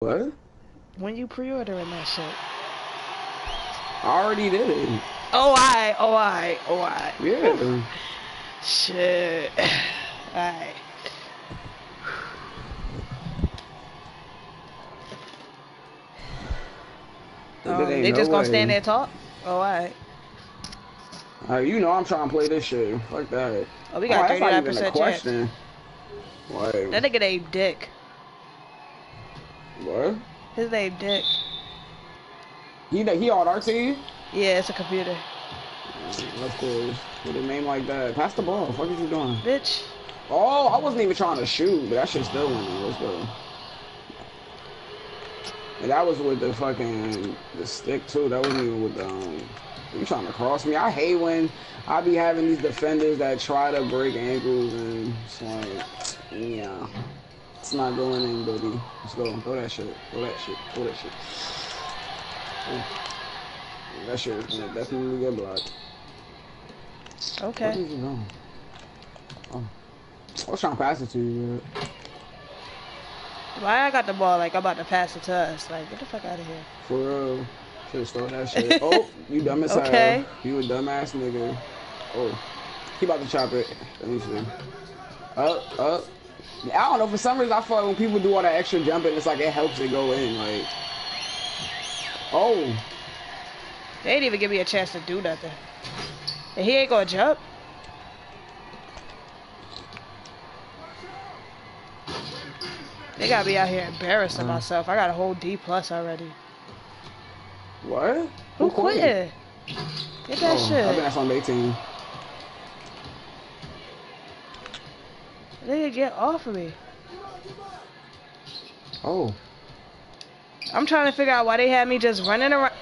What? When you pre-ordering that shit? I already did it. Oh, I, oh, I, oh, I. Yeah. Shit. Alright. Um, ain't they no just gonna way. stand there and talk? Oh, alright. Uh, you know I'm trying to play this shit. Fuck that. Oh, we got Oh, 39% even chance. question. That nigga named Dick. What? His name Dick. He he on our team? Yeah, it's a computer. Of course. With a name like that. Pass the ball. Fuck is you doing? Bitch. Oh, I wasn't even trying to shoot, but that shit still went in. Let's go. And that was with the fucking the stick too. That wasn't even with the um you trying to cross me. I hate when I be having these defenders that try to break ankles and it's like yeah. It's not going in, baby. Let's go. Throw that shit. Throw that shit. Throw that shit. Oh. That shit was gonna definitely get blocked. Okay. is he doing? Oh. I was trying to pass it to you. Why I got the ball like I'm about to pass it to us? Like, get the fuck out of here. For real. Should've stole that shit. oh, you dumb as Okay. hell. You a dumbass nigga. Oh. He about to chop it. Let me see. Up, up. I don't know. For some reason, I feel like when people do all that extra jumping, it's like it helps it go in. Like, oh, they didn't even give me a chance to do nothing. And he ain't gonna jump. They gotta be out here embarrassing uh. myself. I got a whole D plus already. What? Who, Who quit? Get that oh, shit. I think that's on 18. Nigga, get off of me. Oh. I'm trying to figure out why they had me just running around.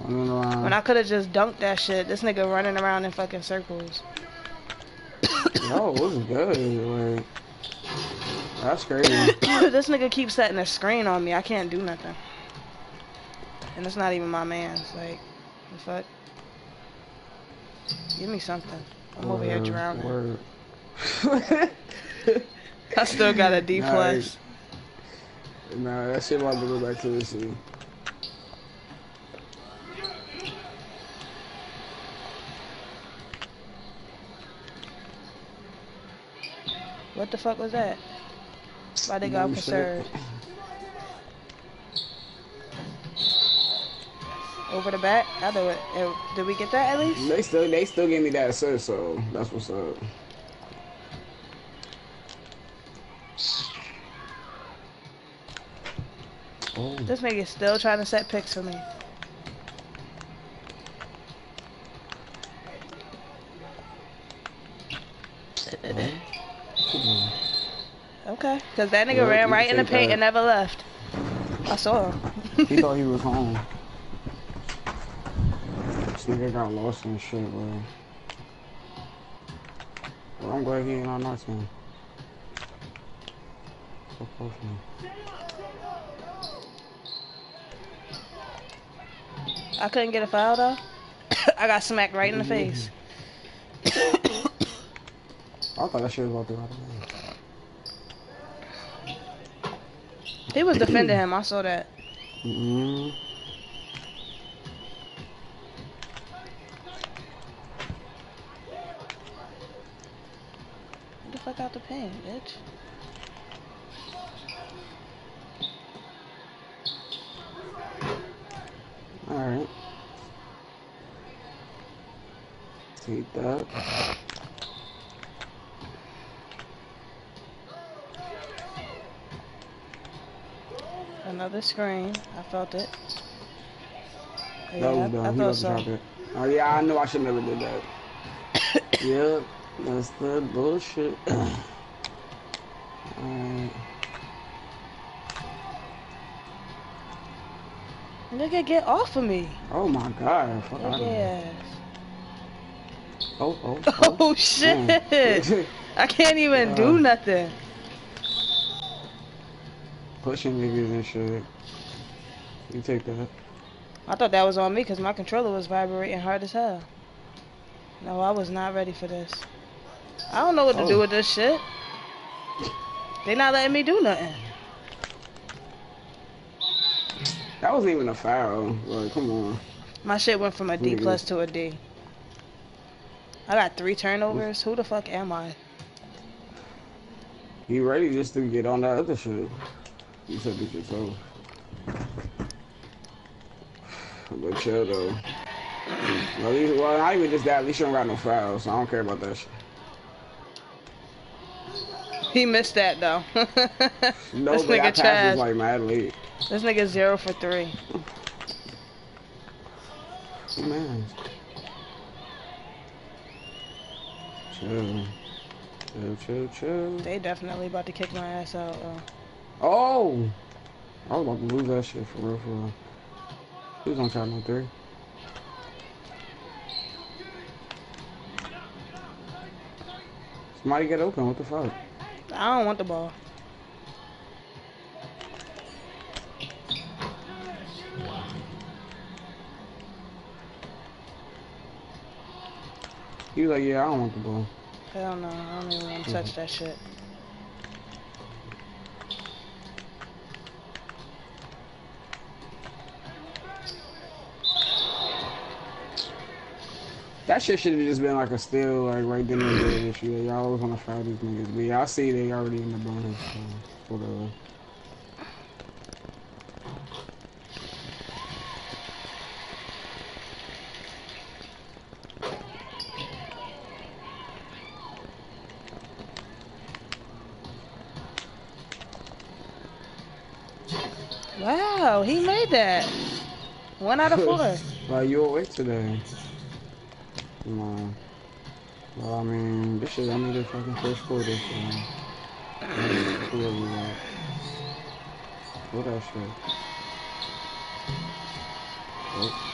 running around. When I could have just dunked that shit. This nigga running around in fucking circles. no, it was good. Like, that's crazy. this nigga keeps setting a screen on me. I can't do nothing. And it's not even my man. It's like, the fuck? Give me something. I'm word, over here drowning. Word. I still got a D plus. Nah, that shit about to go back to the sea. What the fuck was that? Why they got preserved? Over the back? I do it. Did we get that at least? They still, they still gave me that assist, so that's what's up. Oh, This nigga still trying to set picks for me. Hmm. Okay, because that nigga Yeah, ran right in the paint that. and never left. I saw him. he thought he was home. This nigga got lost and shit, bro. Well, I'm glad he ain't on our team. So close to I couldn't get a foul though. I got smacked right in the face. I thought that shit was about to the. He was defending him. I saw that. Mm-hmm. Get the fuck out the paint, bitch. Alright. Take that. Another screen. I felt it. That Yeah, was I, I dumb. He thought about so. drop it. Oh yeah, I knew I should never did that. yep, that's the bullshit. Alright. Nigga, get off of me. Oh my god. Fuck out of Nigga here. ass. Oh, oh, oh. Oh shit! I can't even Yeah. do nothing. Pushing niggas and shit. You take that. I thought that was on me because my controller was vibrating hard as hell. No, I was not ready for this. I don't know what to do Oh. with this shit. They not letting me do nothing. That wasn't even a foul. Like, come on. My shit went from a D plus to a D. I got three turnovers. Who the fuck am I? He ready just to get on that other shit. You said this yourself. But chill though. At least, well, not even just that. At least you don't got no fouls, so I don't care about that shit. He missed that though. No, this but that nigga pass trash. was like mad late. This nigga zero for three. Man. Chill. Chill, chill, chill. They definitely about to kick my ass out. Uh, Oh! I was about to lose that shit for real, for real. He was on shot no three. Somebody get open, what the fuck? I don't want the ball. He was like, yeah, I don't want the ball. Hell no, I don't even want to touch that shit. That shit should have just been like a steal, like right then and there. Y'all always want to foul these niggas, but yeah, I see they already in the bonus. So whatever. That. One out of four. Why you awake today? Come on. Well, I mean, this shit only the fucking first quarter, so. Whoever we got. What that shit? Oh.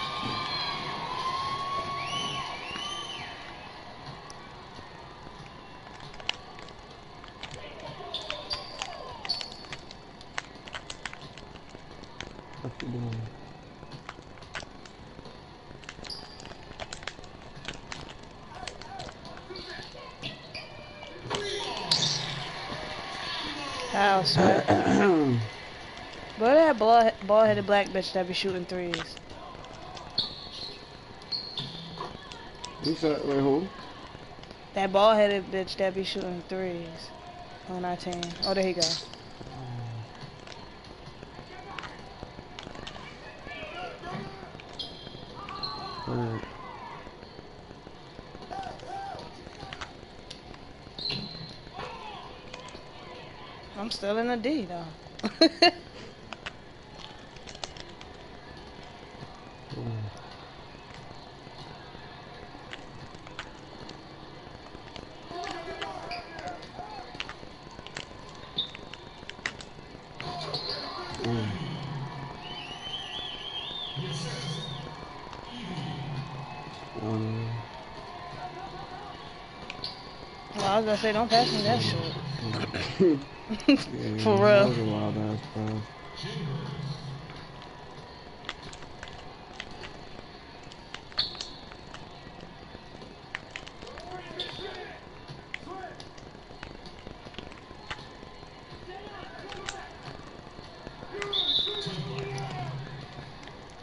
What you doing? How sweat. But that ball ball headed black bitch that be shooting threes. you said, wait, who? That ball headed bitch that be shooting threes on our team. Oh, there he go. I'm still in a D though. Mm. Mm. Um, well, I was gonna say, don't pass me that shit. yeah, For that real. was a wild ass pass.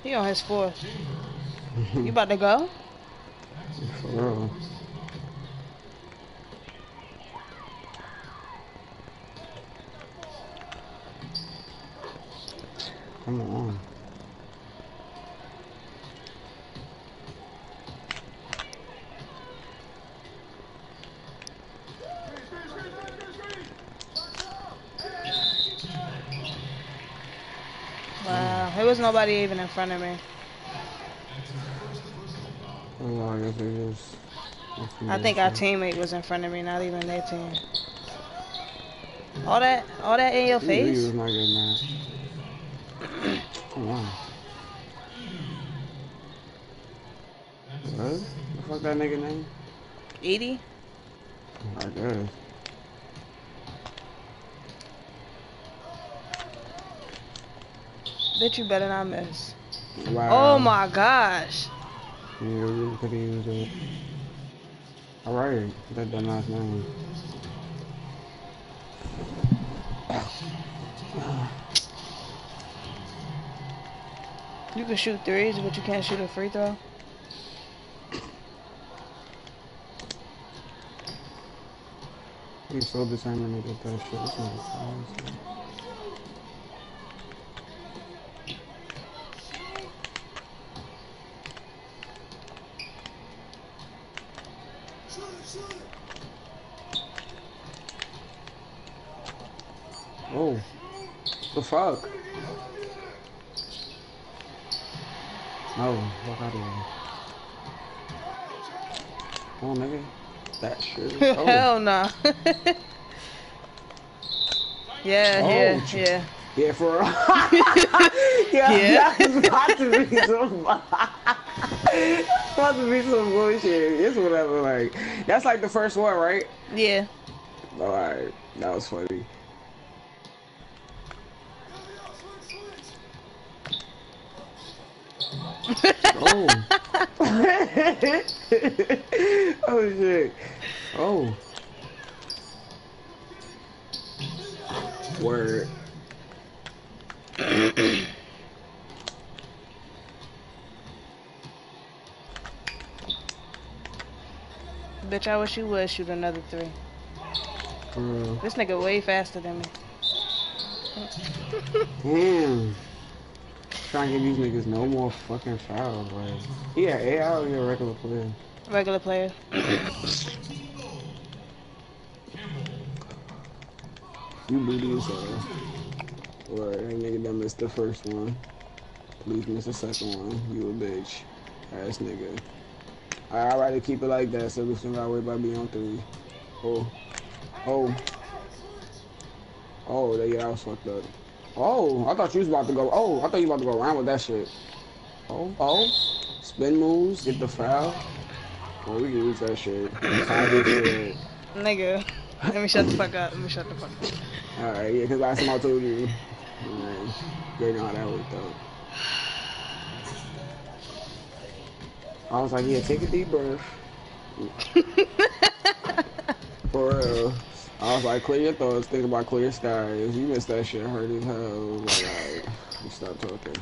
He on his fourth. You about to go? For real. Nobody even in front of me. Oh, I is. I think our teammate was in front of me, not even their team. All that, all that in your He face. was not getting that. Come on. What? The fuck that nigga name? Edie. I guess. Bet you better not miss. Wow. Oh my gosh. Yeah, we really could have used it. Alright, that dumbass name. You can shoot threes, but you can't shoot a free throw. He's so determined to get that shit. Fuck? Oh, fuck out of here. Oh, nigga. That shit. Oh. Hell nah. yeah, Oh, yeah, yeah. Yeah, for real. yeah, Yeah. that was about to be some about to be some bullshit. It's whatever, like that's like the first one, right? Yeah. Alright. That was funny. Oh. oh shit. Oh. Word. Bitch, I wish you would shoot another three. Real. This nigga way faster than me. Damn. Trying to give these niggas no more fucking fouls, like. Yeah, AI or a regular player. Regular player. You booty as hell. Or that nigga done missed the first one. Please miss the second one. You a bitch. Ass nigga. I- I'd rather keep it like that so we still gotta worry about being on three. Oh. Oh. Oh, yeah, that was fucked up. Oh, I thought you was about to go. Oh, I thought you was about to go around with that shit. Oh, oh. Spin moves, get the foul. Oh, we can use that shit. Shit. Nigga. Let me shut the fuck up. Let me shut the fuck up. Alright, yeah, because last time I told you, man, you know how that worked out. I was like, yeah, take a deep breath. For real. I was like, clear your thoughts, think about clear skies. You missed that shit, hurt as hell. Like, alright, you stop talking.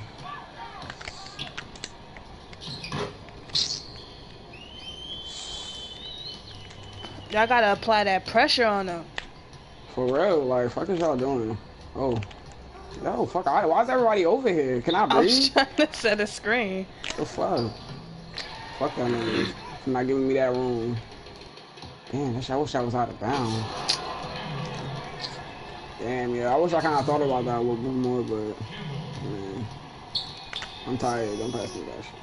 Y'all gotta apply that pressure on them. For real, like, fuck is y'all doing? Oh. No, fuck, I, why is everybody over here? Can I breathe? I was breathe? trying to set a screen. The fuck? Fuck that. Not giving me that room. Damn, I wish I was out of bounds. Damn, yeah, I wish I kind of thought about that a little bit more, but man, I'm tired. Don't pass me that shit.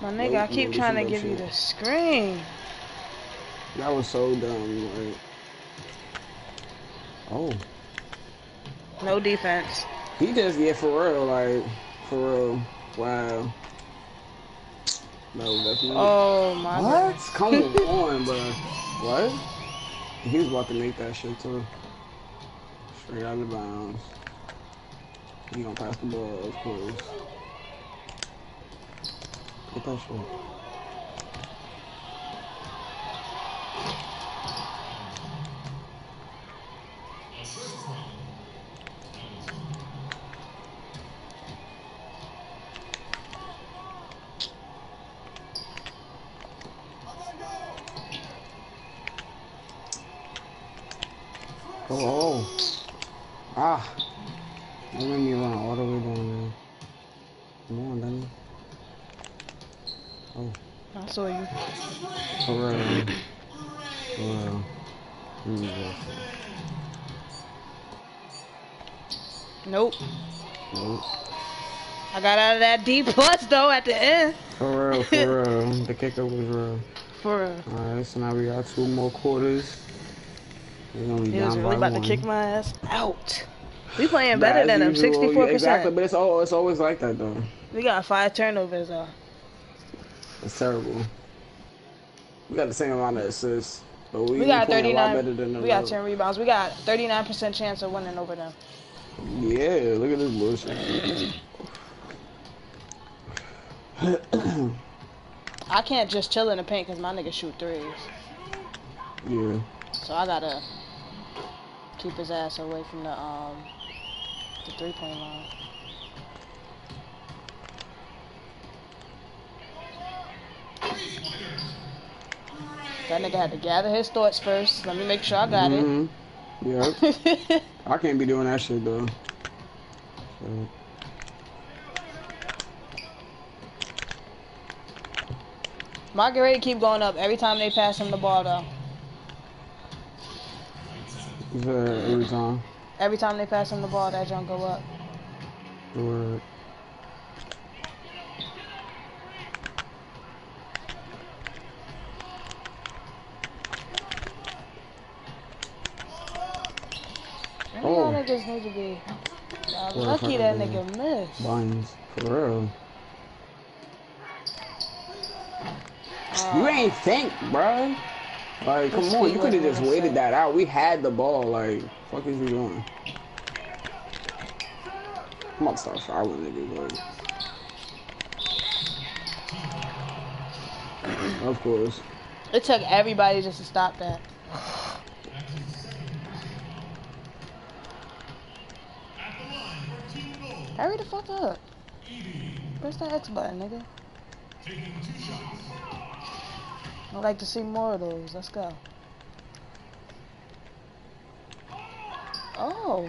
My nigga, I keep no, trying to give you the screen. That was so dumb. Like, oh, No defense. he just yeah, for real, like for real. Wow. No, definitely. Oh my What? god. Come on, bro. What? He was about to make that shit too. Straight out of bounds. He gonna pass the ball, of course. Get that shit. D plus though at the end. For real, for real. The kicker was real. For real. Alright, so now we got two more quarters. He was really about to kick my ass out. We playing better than them, usual, sixty four Exactly, percent. but it's, all, it's always like that though. We got five turnovers though. It's terrible. We got the same amount of assists, but we, We got playing thirty a lot better than them. We got ten rebounds. We got thirty nine percent chance of winning over them. Yeah, look at this bullshit. I can't just chill in the paint because my nigga shoot threes. yeah. So I gotta keep his ass away from the um the three point line. That nigga had to gather his thoughts first. Let me make sure I got Mhm. Yep. it. I can't be doing that shit though. So, Marguerite keep going up every time they pass him the ball though. uh, every time. Every time they pass him the ball, that junk go up. Or, Maybe Oh. y'all niggas need to be. Y'all lucky that nigga missed. Buns. For real. Uh, You ain't think, bro. Like, come on, you could have just waited that out. We had the ball. Like, fuck is you doing? I'm about to start fouling niggas. Like, of course. It took everybody just to stop that. Hurry the fuck up. Press that X button, nigga. I'd like to see more of those. Let's go. Oh.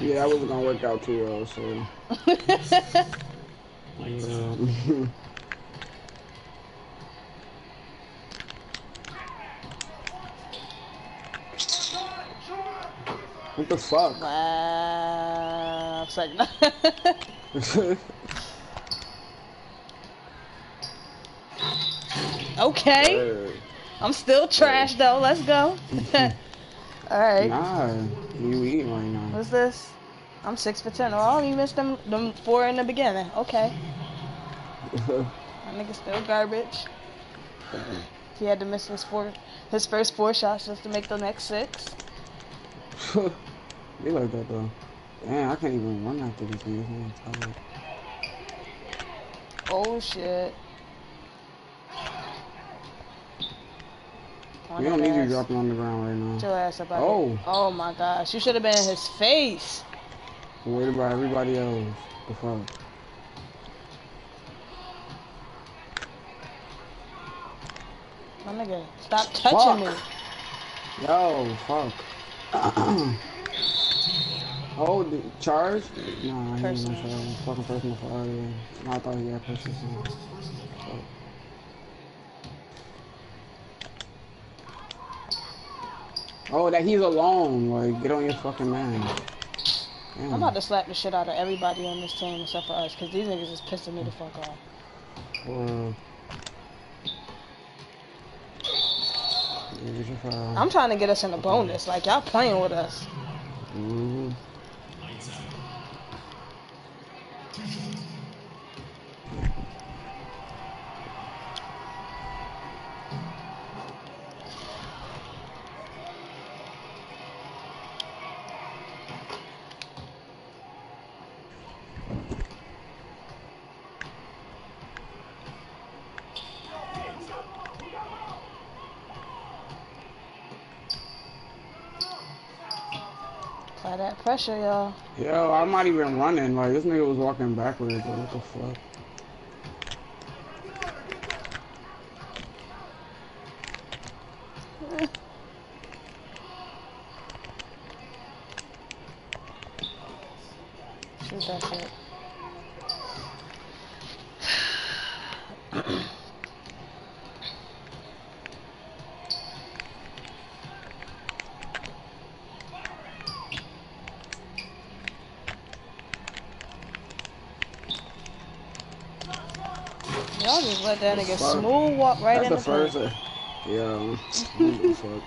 Yeah, that wasn't gonna work out too well. So. Yeah. what the fuck? wow. Second. okay. Hey, I'm still trash though. Let's go. Alright. Nah, you eating right now. What's this? I'm six for ten. Oh, I only missed them them four in the beginning. Okay. My nigga still garbage. He had to miss his four his first four shots just to make the next six. they like that though. Damn, I can't even run after this thing. I'm tired. Oh shit. On We don't need you ass. dropping on the ground right Get now. your ass up out Oh. here. Oh my gosh. You should have been in his face. Worried about everybody else. The fuck? My nigga, stop touching Fuck. me. Yo, fuck. oh, the charge? Nah, he Personal. ain't no charge. Fucking personal foul. Yeah. I thought he had personal. Oh, that he's alone. Like, get on your fucking man. Damn. I'm about to slap the shit out of everybody on this team except for us, cause these niggas is pissing me the fuck off. Get. I'm trying to get us in a bonus. Like y'all playing with us. Mhm. Apply y'all. Yo, I'm not even running. Like, this nigga was walking backwards. Like, what the fuck? Shoot that shit. Y'all just let that nigga Fuck. smooth walk right That's in the the first. Uh, yo, I don't give a fuck.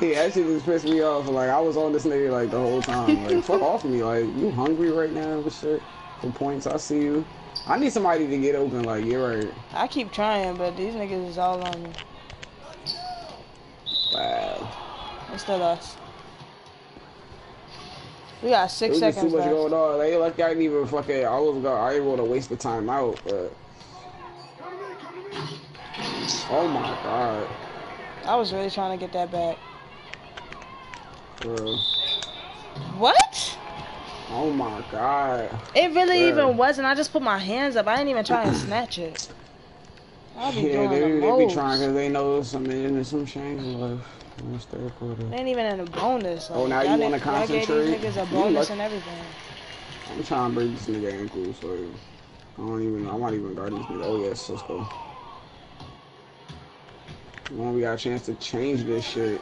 yeah, that shit just pissed me off. Like I was on this nigga like the whole time. Like fuck off me. Like you hungry right now and shit for points. I see you. I need somebody to get open. Like you're right. I keep trying, but these niggas is all on me. Wow. It's still us. We got six just too much left. going on. Like, like I didn't even fucking. I was gonna. I didn't want to waste the time out. But Oh my god. I was really trying to get that back. Bro. What? Oh my god. It really Yeah. even wasn't. I just put my hands up. I didn't even try and snatch it. I be Yeah, doing they, the they be trying because they know some some change in this third quarter. They ain't even in a bonus. Like, Oh, now you y'all wanna niggas- y'all gave concentrate? these niggas a bonus and everything. I'm trying to break this nigga ankle, so I don't even. I'm not even guarding this nigga. Oh yes, let's go. When we got a chance to change this shit.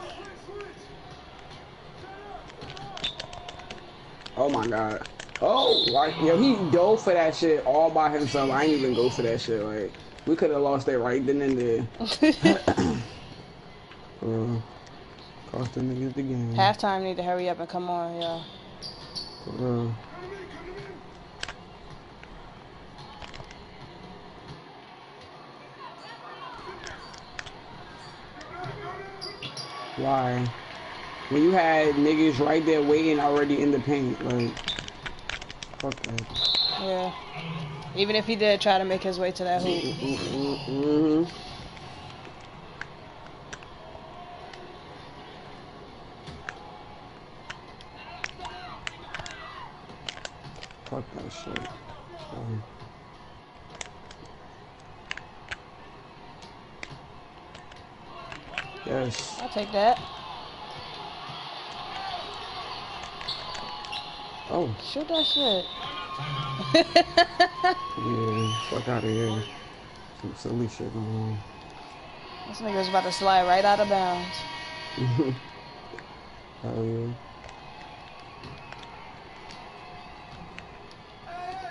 Oh my god. Oh, like yo, he dove for that shit all by himself. I ain't even go for that shit. Like we could have lost it right then and there. Uh, cost the niggas the game. Halftime need to hurry up and come on, y'all. Uh, why? When you had niggas right there waiting already in the paint, like, fuck that. Yeah. Even if he did try to make his way to that hoop. Mm-hmm. Fuck that shit. Um, yes. I'll take that. Oh, Shoot that shit. yeah. Fuck out of here. Some silly shit going on. this nigga's about to slide right out of bounds. Hell yeah.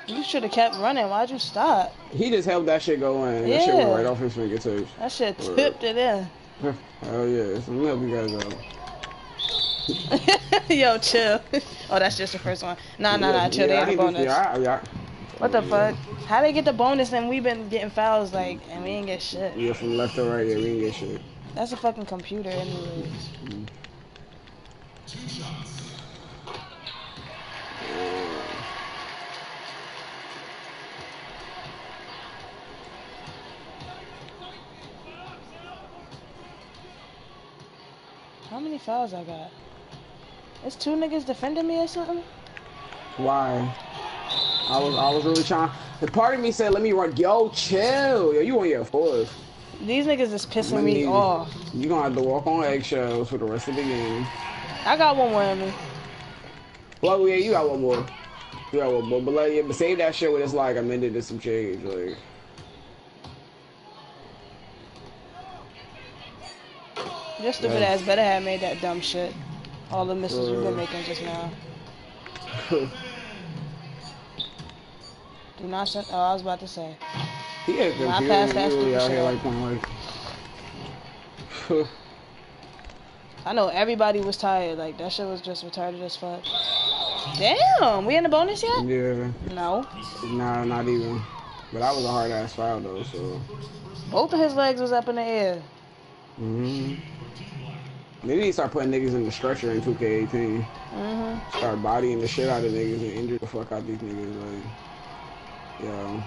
You should have kept running. Why'd you stop? He just held that shit go in. Yeah. That shit went right off his fingertips. That shit Word. tipped it in. Hell yeah. So let me help you guys out. Yo, chill. Oh, that's just the first one. Nah, nah, nah, chill. Yeah, they I have a need this- bonus. Yeah, yeah. What the Yeah. fuck? How they get the bonus and we been getting fouls like and we ain't get shit? Yeah, from left to right, yeah, we didn't get shit. That's a fucking computer anyways. How fouls I got? It's two niggas defending me or something? Why? I was I was really trying. The part of me said, "Let me run." Yo, chill. Yo, you on your fourth. These niggas is pissing Let me me- off. You gonna have to walk on eggshells for the rest of the game. I got one more in me. Well, yeah, you got one more. You got one more, but like, yeah, but save that shit when it's like a minute to some change. Like, Your stupid Yeah. ass better have made that dumb shit. All the misses you've been Uh. making just now. Do not send. Oh, I was about to say. he I computer. passed that really stupid out here shit. like playing like. I know everybody was tired. Like that shit was just retarded as fuck. Damn, we in the bonus yet? yeah, No. nah, not even. But I was a hard ass foul though, so. Both of his legs was up in the air. Hmm Maybe start putting niggas in the stretcher in 2K18. Mhm. Start bodying the shit out of niggas and injure the fuck out these niggas. Like, yo,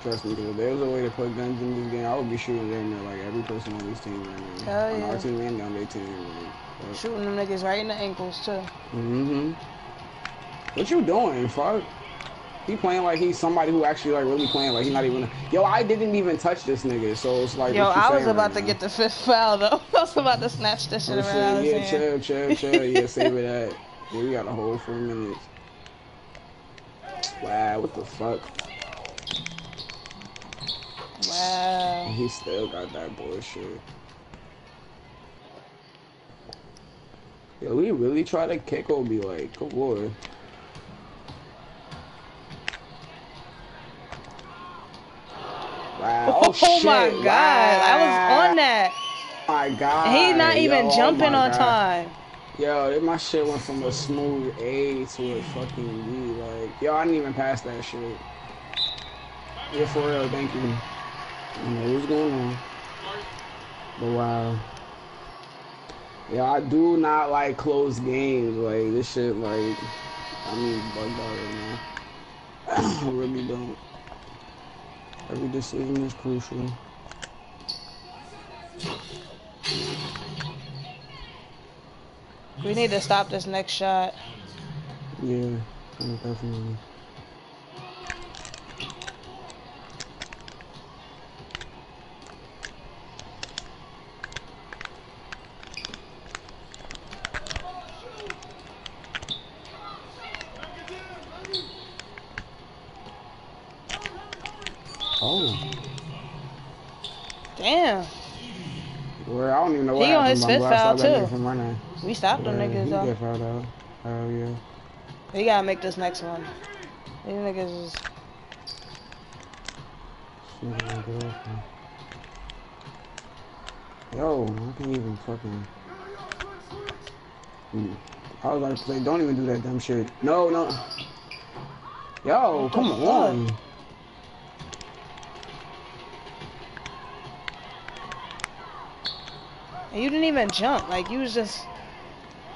trust me, 'cause if there was a way to put guns in this game, I would be shooting them at like every person on this team right now. Hell on yeah. our team and on their team. Like, Shooting them niggas right in the ankles too. mm-hmm. What you doing, fuck? He playing like he's somebody who actually like really playing like he's not even. Yo, I didn't even touch this nigga, so it's like. Yo, I was about right to now? get the fifth foul though. I was about to snatch this shit oh, I'm around. saying, yeah, chill, chill, chill. Yeah, save it that. Yeah, we got a whole four minutes. Wow, what the fuck? Wow. He still got that bullshit. Yo, we really try to kick or be like, good lord. Wow. Oh, Oh, my god, I was on that. My god. He's not even Yo, oh jumping my on God. time. Yo, that- my shit went from a smooth A to a fucking B. Like, yo, I didn't even pass that shit. Yeah, for real, thank you. I don't know what's going on. But wow. Yeah, I do not like close games. Like, this shit, like, I mean, bugged out right now. I really don't. Every decision is crucial. We need to stop this next shot. Yeah, definitely. Oh. Damn. Well, I don't even know what He on happened, his fifth foul, too. nigga From running. We stopped them niggas though. get fouled out. Hell yeah. We gotta make this next one. These niggas is Shit, my girlfriend. Yo, I can't even fucking. I was about to say, don't even do that dumb shit. No, no. Yo, come on. And you didn't even jump. Like you was just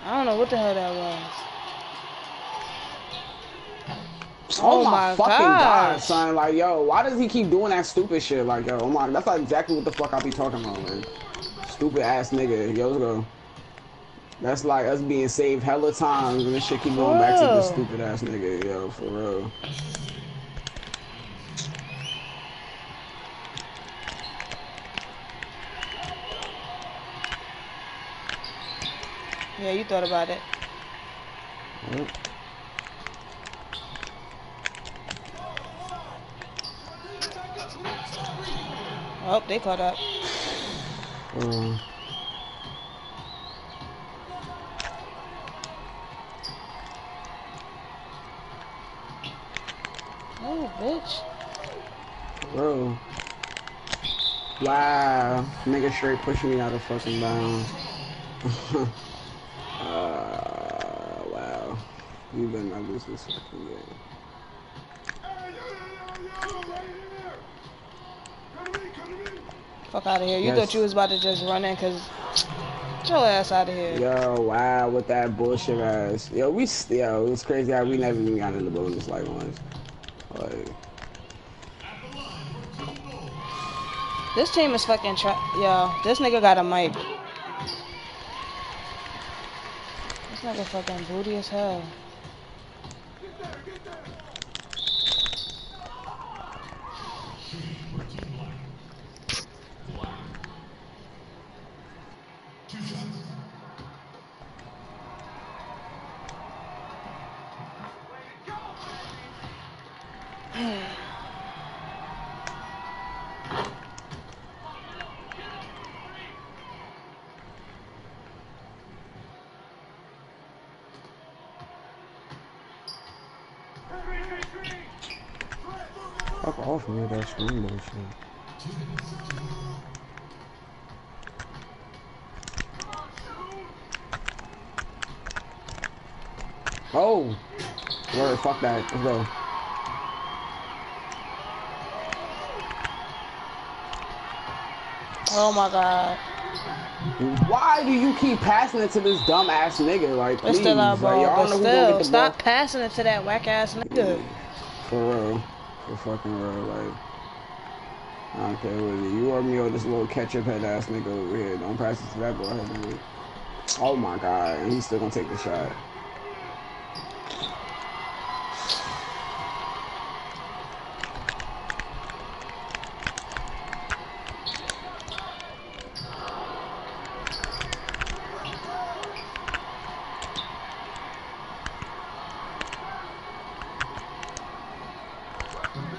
I don't know what the hell that was. Oh, Oh my, my fucking god, son! Like, yo, why does he keep doing that stupid shit? Like, yo, oh my, that's like exactly what the fuck I be talking about, man. Stupid ass nigga. Yo, let's go. That's like us being saved hella times, and this shit keep going back to this stupid ass nigga, yo, for real. Yeah, you thought about it. Oh, they caught up. Um, Oh, bitch. bro. Wow, nigga straight pushing me out of fucking bounds. uh, wow. You better not lose this fucking game. Fuck out of here. You Yes. thought you was about to just run in because get your ass out of here. Yo, wow, with that bullshit ass. Yo, we, yo, it was crazy how we never even got in the bonus like once. Like, This team is fucking tra- Yo, this nigga got a mic. This nigga fucking booty as hell. That screen bullshit. Oh! Word, fuck that. Let's go. Oh my god. Why do you keep passing it to this dumb ass nigga? Like, It's please. still our like, ball, y'all but know who gonna still, stop ball. passing it to that whack ass nigga. For real. For fucking real. Like, What it is. You or me or this little ketchup head ass nigga over here. Don't pass to that boy. nigga. Oh my god. He's still gonna take the shot.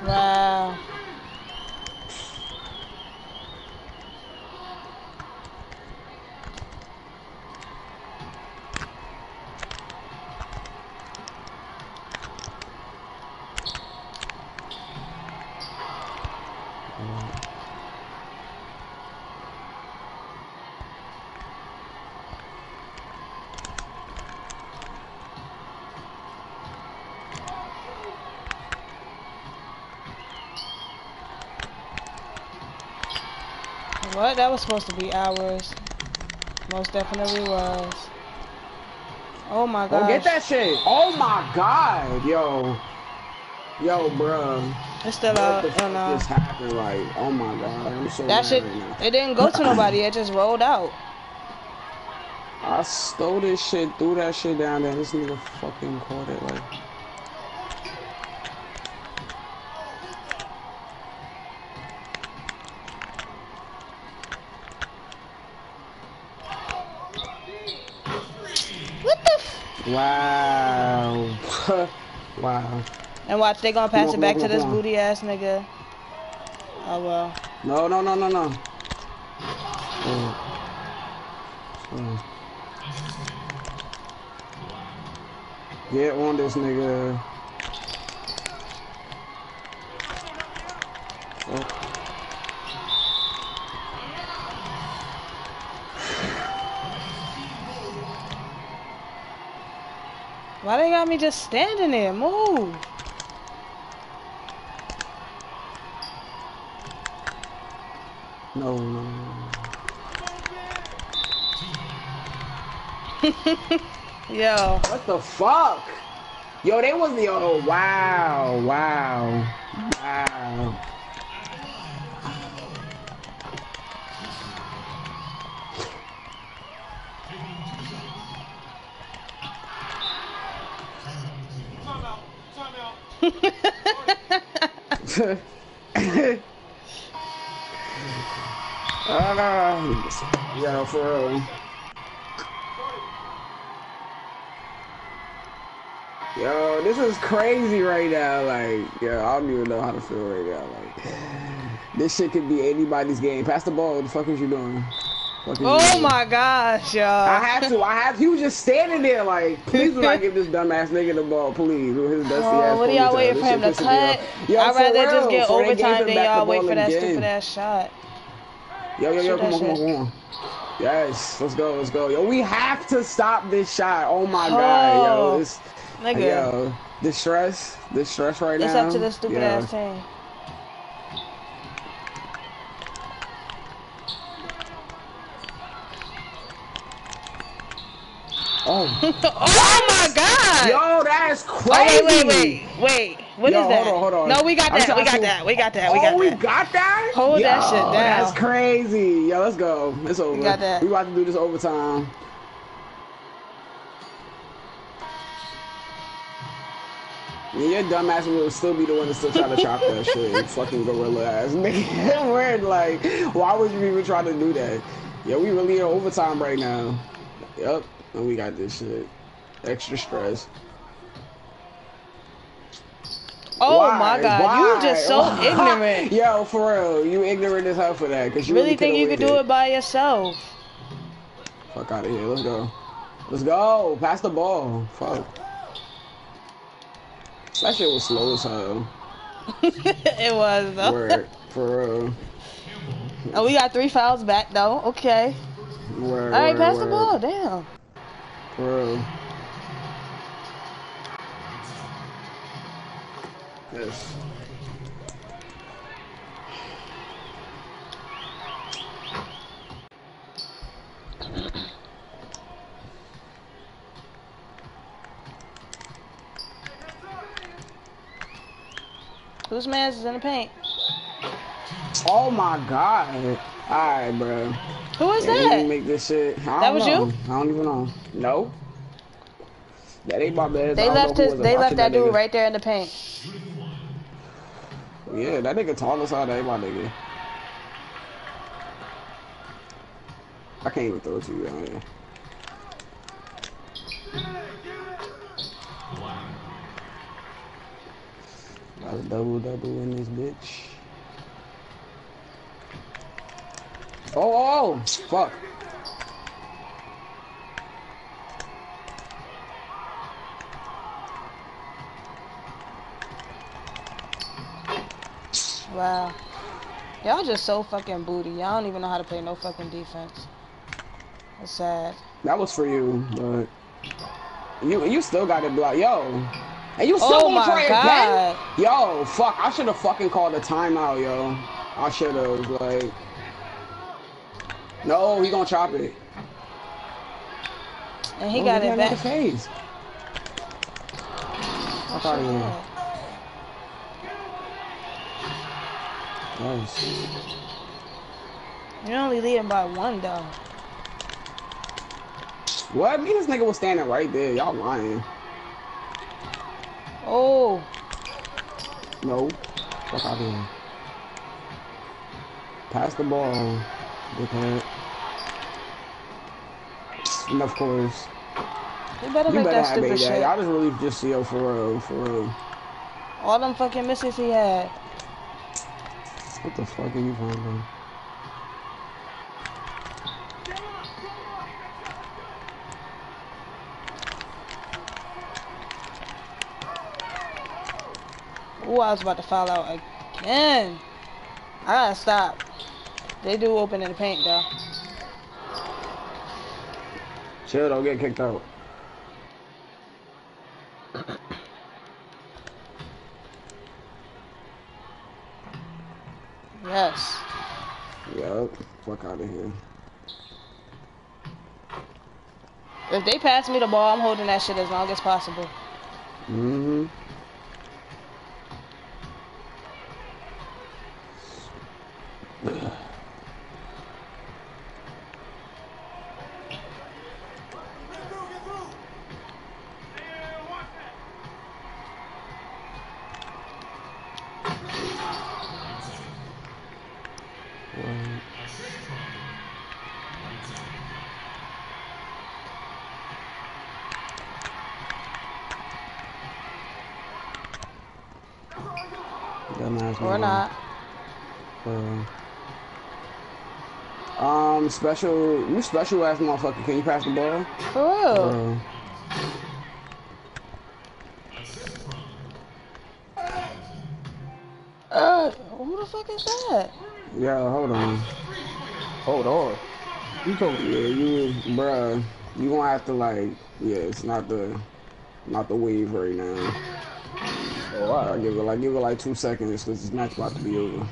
Wow. What? That was supposed to be ours. Most definitely was. Oh my Oh, god. get that shit. Oh my god. Yo. Yo, bro. It's still What out. the Oh fuck no. just happened? Like, oh my god, I'm so That shit, right it didn't go to nobody. It just rolled out. I stole this shit, threw that shit down there. This nigga fucking caught it. Like, wow, wow. and watch, they gonna pass it on, back come to on, this on. booty ass nigga. Oh well. No, no, no, no, no. Oh. Oh. Get on this nigga. Oh. Why they got me just standing there? Move. No, no, no. Yo. What the fuck? Yo, they was the oh wow, wow, wow. Ah, yeah, for real. Yo, this is crazy right now. Like, yo, I don't even know how to feel right now. Like, this shit could be anybody's game. Pass the ball. What the fuck is you doing? Oh my gosh, I y'all. had to. I had. He was just standing there, like, please do not give this dumbass nigga the ball, please. With his dusty Oh, ass what are y'all waiting for him to cut? Yo, I'd rather real, just get gave overtime than y'all wait for that again. stupid ass shot. Yo, yo, yo, Shoot come on, come on, come on. Yes, let's go, let's go. Yo, we have to stop this shot. Oh my god, yo, Oh, this, Nigga, yo, the stress, the stress right it's now. up to this stupid yo. ass team. Oh, oh my god! yo, that's Oh, crazy. wait, wait, wait, wait. What is Yo, that? hold on, hold on. No, we got that. We got that. We got that. We oh, got we that. got that? Hold that shit down. That's crazy. Yo, let's go. It's over. We got that. We about to do this overtime. Yeah, your dumbass will still be the one to still try to chop that shit. Fucking gorilla ass nigga. Weird, like, why would you even try to do that? Yo, we really in overtime right now. Yep, and we got this shit. Extra stress. Oh Why? my god, Why? you just so Why? ignorant. Yo, for real, you ignorant as hell for that. Cause you Really think you could do it by yourself? Fuck out of here. Let's go. Let's go. Pass the ball. Fuck. That shit was slow as hell. it was though. Word. For real. Oh, we got three fouls back though. Okay. Word. All right, word, pass the ball. Damn. Real. Yes. Whose man's is in the paint? Oh my god. Alright, bro. Who you didn't that? make this shit. That was know. you? I don't even know. No. That ain't my bad. They left his. They left that dude right there in the paint. Yeah, that nigga tall as hell. That ain't my nigga. I can't even throw it to you down here. Got a double double in this bitch. Oh, oh, fuck. Wow. Y'all just so fucking booty. Y'all don't even know how to play no fucking defense. It's sad. That was for you, but you you still got it blocked, yo. And you still Oh my try God. again? Yo, fuck! I should have fucking called a timeout, yo. I should have like. No, he gonna chop it. And he Oh, got look it back. Face. Fuck out of here. Yes. You're only leading by one, though. What? Me, this nigga was standing right there. Y'all lying. Oh. No. Fuck out of here. Pass the ball. Dickhead. And of course, You better you make better that have stupid made that. shit. Y'all just really just yo for real, for real. All them fucking misses he had. What the fuck are you finding? Ooh, I was about to foul out again. I gotta stop. They do open in the paint, though. Chill, don't get kicked out. Yes. Yup. Fuck out of here. If they pass me the ball, I'm holding that shit as long as possible. Mm-hmm. Dumbass Or nigga. not. Uh, um, special, you special ass motherfucker. Can you pass the ball? For real. Uh, Uh, who the fuck is that? yeah, hold on. Hold on. You told me. Yeah, you, bruh, you gonna have to like, yeah, it's not the, not the wave right now. Oh, I give it like, give it like two seconds because this match about to be over.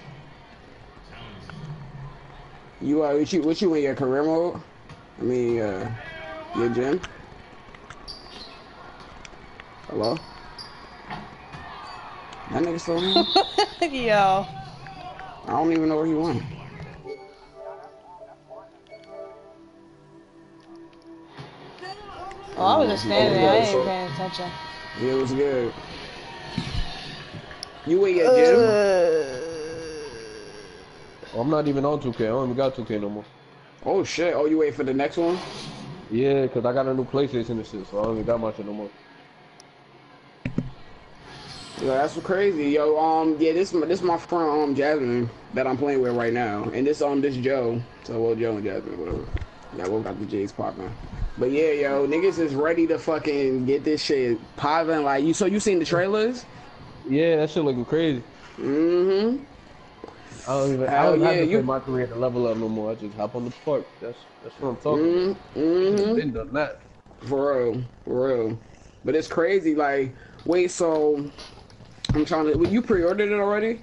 You, uh, what you, what you in your career mode? I mean, uh, your gym? Hello? That nigga still in? Yo. I don't even know where he went. Oh, I was just standing there. I ain't paying attention. Yeah, it was good. You in your gym? Oh, I'm not even on 2K. I don't even got 2K no more. Oh shit! Oh, you wait for the next one? Yeah, because I got a new PlayStation and shit, so I don't even got my shit no more. Yeah, that's crazy, yo. Um, yeah, this this my friend um Jasmine that I'm playing with right now, and this um this Joe. So well, Joe and Jasmine, whatever. Yeah, we got the J's popping. But yeah, yo, niggas is ready to fucking get this shit popping. Like you, so you seen the trailers? Yeah, that shit looking crazy. Mm-hmm. I don't even. I don't yeah, have to you- play my career to level up no more. I just hop on the park. That's that's what I'm talking. about. Mm-hmm. Been done that. For real, for real. But it's crazy. Like, wait, so I'm trying to. well, You pre-ordered it already?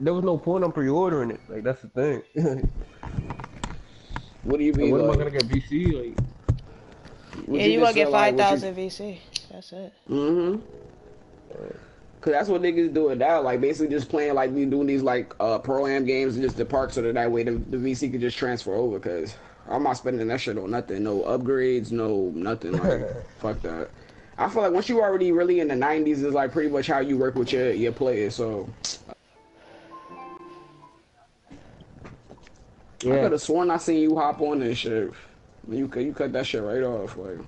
There was no point on pre-ordering it. Like that's the thing. What do you mean? what am I gonna get VC? Like Yeah, you just gonna get feel like you- 5,000 VC. That's it. Mm-hmm. Cause that's what niggas doing now. Like basically just playing like we doing these like uh pro am games and just the park so that that way the, the VC could just transfer over. Cause I'm not spending that shit on nothing. No upgrades. No nothing. Like fuck that. I feel like once you already really in the 90s is like pretty much how you work with your your players. So Yeah. I could have sworn I seen you hop on this shit. You cut you cut that shit right off. Like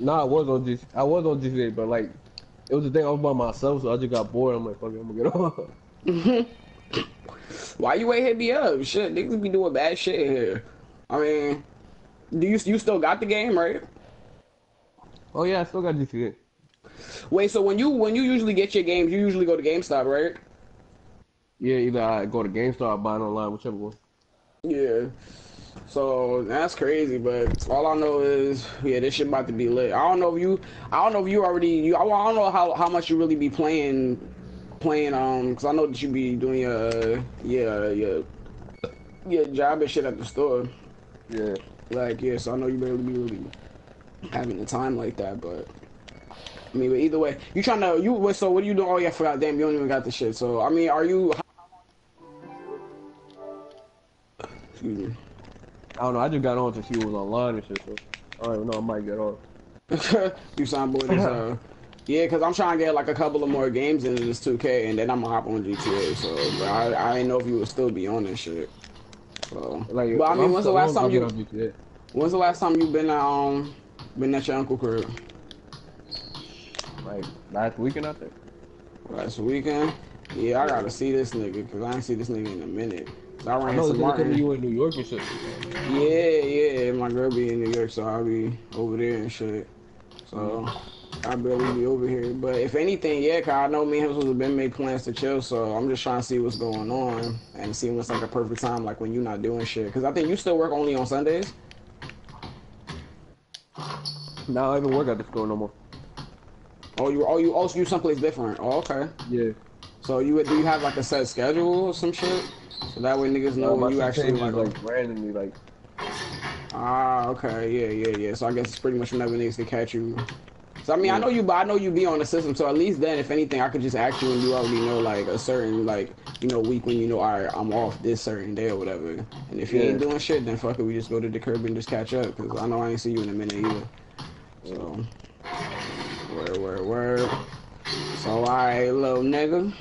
Nah, I was on this. I was on GTA, but like it was the thing I was by myself, so I just got bored. I'm like, fuck it, I'm gonna get off. Why you ain't hit me up? Shit, niggas be doing bad shit here. I mean, do you you still got the game, right? oh yeah, I still got GTA. Wait, so when you when you usually get your games, you usually go to GameStop, right? Yeah, either I go to GameStop or buy it online, whichever one. Yeah. So that's crazy, but all I know is yeah, this shit about to be lit. I don't know if you, I don't know if you already, you, I don't know how how much you really be playing, playing um, cause I know that you be doing your uh, yeah your your job and shit at the store. Yeah. Like, yeah, so I know you barely be really having the time like that, but I mean, but either way, you trying to you. what- So what are you doing? Oh yeah, I forgot. Damn, you don't even got the shit. So I mean, are you? Excuse me. I don't know. I just got on to see what was online and shit. So I don't even know. I might get on. you sound bored as uh Yeah, because I'm trying to get like a couple of more games into this 2K, and then I'm gonna hop on GTA. So, but I, I didn't know if you would still be on this shit. So, Like, but I mean, I'm when's the last time you? get on GTA. When's the last time you been um been at your uncle crib? Like last weekend, I think. Last weekend. Yeah, I gotta see this nigga because I ain't see this nigga in a minute. I I ran know to this nigga told me Martin. you in New York and shit. Yeah, yeah. My girl be in New York, so I'll be over there and shit. So I barely be over here. But if anything, yeah, cause I know me and him supposed to been make plans to chill. So I'm just trying to see what's going on and see what's like a perfect time, like when you're not doing shit. Cause I think you still work only on Sundays. Now I even work at the store no more. Oh, you, oh, you, oh, also you someplace different. Oh, okay. Yeah. So you do you have like a set schedule or some shit? So that way niggas know No, when you actually like. like randomly, like Ah, okay, yeah, yeah, yeah. So I guess it's pretty much whenever niggas can catch you. So I mean, I know you, but I know you be on the system. So at least then, if anything, I could just ask you, and you already know like a certain like you know week when you know, all right, I'm off this certain day or whatever. And if you ain't doing shit, then fuck it, we just go to the curb and just catch up. Cause I know I ain't see you in a minute either. So, word, word, word. So alright, little nigga,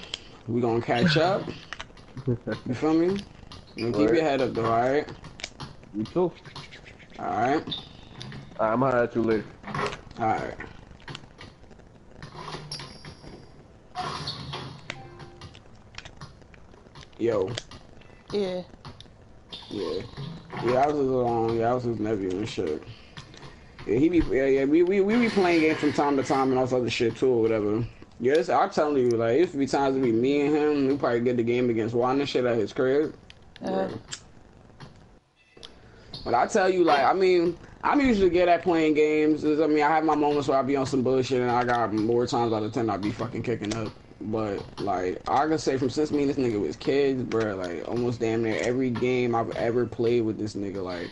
we gonna catch up. You feel me? And keep your head up though, alright? you too. Alright? Alright, I'm gonna at you later. Alright. Yo, Yeah. yeah. Yeah, I was his um, yeah, I was his nephew and shit. Yeah, he be yeah, yeah, we, we we be playing games from time to time and all this other shit too or whatever. It's, I'm telling you, like, it be times it be me and him, we probably get the game against Juan and shit at his crib. Uh, But I tell you, like, I mean, I'm usually good at playing games. I mean, I have my moments where I be on some bullshit, and I got more times out of ten I be fucking kicking up. But like, I can say from since me and this nigga was kids, bro, like almost damn near every game I've ever played with this nigga, like.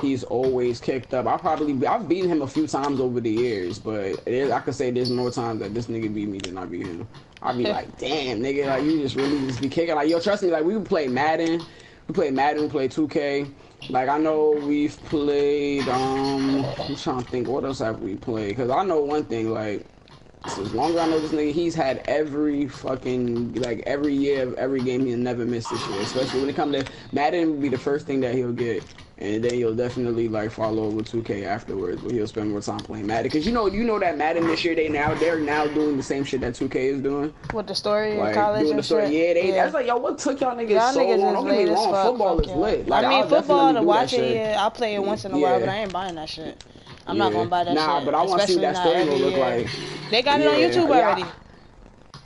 He's always kicked up. I probably I've beaten him a few times over the years, but is, I could say there's more times that this nigga beat me than I beat him. I'd be like, damn, nigga, like you just really just be kicking. Like, yo, trust me, like we would play Madden, we play Madden, we play 2K. Like I know we've played. Um, I'm trying to think what else have we played? Cause I know one thing. Like so as long as I know this nigga, he's had every fucking like every year of every game he'll never missed this year. Especially when it comes to Madden, will be the first thing that he'll get, and then he'll definitely like follow up with 2K afterwards. But he'll spend more time playing Madden. Cause you know, you know that Madden this year they now they're now doing the same shit that 2K is doing. with the story in college doing and the story. shit. Yeah, they. That's like yo, what took y'all niggas Y'all so niggas long? Don't get me wrong, fuck, football fuck is yeah. lit. Like, I mean, I'll football to watch it, yeah, I'll play it once in a while, but I ain't buying that shit. I'm not gonna buy that nah, shit. but I want to see what that story gonna look like. They got it on Yeah, YouTube yeah. already.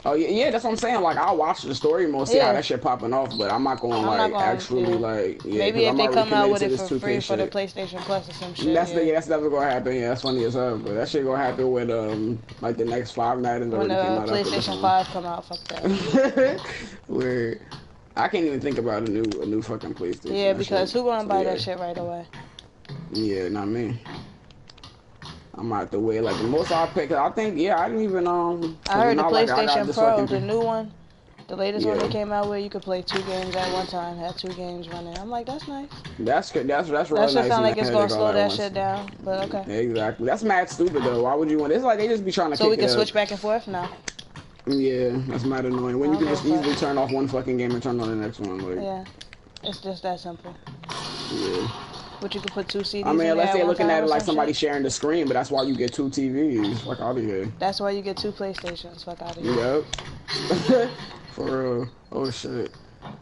Oh yeah, yeah, that's what I'm saying. Like I'll watch the story mode, see how Yeah. that shit popping off, but I'm not going to I'm not like gonna- actually yeah. like yeah. Maybe if I'm they come out with it for free for the. PlayStation Plus or some shit. That's yeah. the yeah, that's never gonna happen. Yeah, that's funny as hell. But that shit gonna happen when um like the next five nights when the came out. PlayStation 5 come out, fuck that. Where I can't even think about a new a new fucking PlayStation. Yeah, because shit- who gonna buy that shit right away? Yeah, not me. I'm out the way. Like the most I pick, I think. Yeah, I didn't even um. I heard the not like PlayStation Pro, the new one, the latest one Yeah. that came out where you could play two games at one time, had two games running. I'm like, that's nice. That's good. That's that's really That nice. sound like it's gonna had to go slow that shit down, but okay. Exactly. That's mad stupid though. Why would you want? It's like they just be trying to. So we can switch back and forth now. Yeah, that's mad annoying. When you can just easily turn off one fucking game and turn on the next one. Like, Yeah, it's just that simple. yeah. But you could put two CDs I mean, unless they're looking at it like somebody shit. sharing the screen, but that's why you get two TVs. Fuck out of here. That's why you get two PlayStations. Fuck out of here. Yep. For real. Oh shit.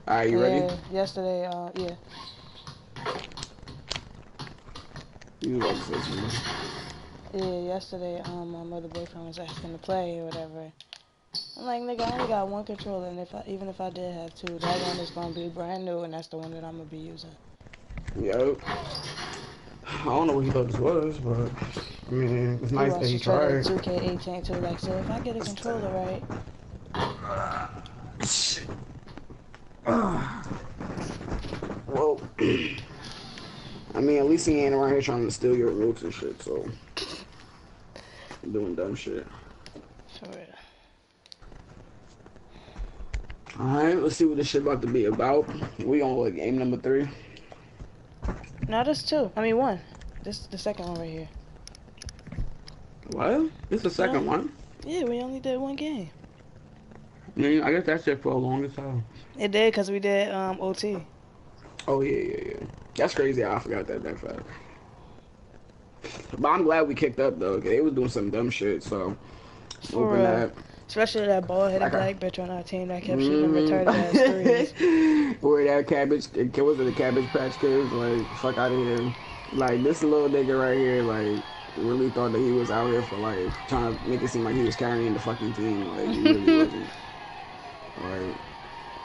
Alright, you ready? Yeah, yesterday, uh, yeah. You like this, man. Yeah, yesterday, um, my mother boyfriend was asking to play or whatever. I'm like, nigga, I only got one controller, and if I, even if I did have two, that one is gonna be brand new, and that's the one that I'm gonna be using. Yep. I don't know what he thought this was, but I mean, it's nice that he tried. 2K18 too. Like, so if I get a controller right, Well, I mean, at least he ain't around here trying to steal your roots and shit, so. Doing dumb shit. for real. Alright, let's see what this shit about to be about. We on like game number three. No, there's two. I mean one. This is the second one right here. What? This is the second Yeah. one? Yeah, we only did one game. I mean, I guess that's it for a longest time. It did because we did um OT. Oh yeah, yeah, yeah. That's crazy. I forgot that that fast. But I'm glad we kicked up though. They was doing some dumb shit. So For that. Especially that bald headed black bitch on our team that kept shooting mm-hmm. retarded ass threes. Where that cabbage, what was it, the Cabbage Patch Kids? Like, fuck out of here. Like, this little nigga right here, like, really thought that he was out here for, like, trying to make it seem like he was carrying the fucking team. Like, he really wasn't. Like,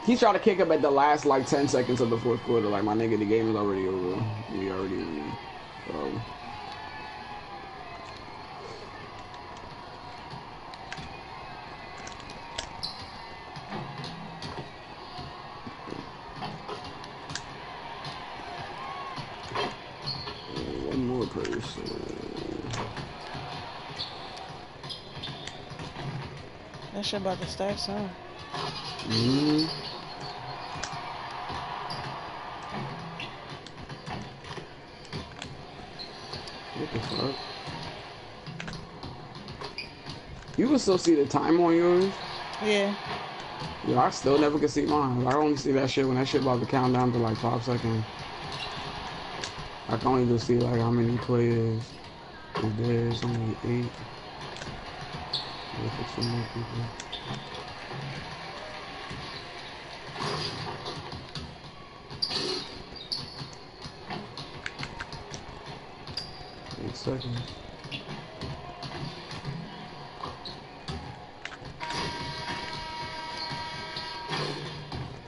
he tried to kick up at the last, like, 10 seconds of the fourth quarter. Like, my nigga, the game is already over. We already. So. That shit about to start soon. Mm. What the fuck? You can still see the time on yours? Yeah. Yeah, I still never can see mine. I only see that shit when that shit about to count down to like five seconds. I can only just see like how many players is there. It's only eight. If it's some more people? Eight seconds.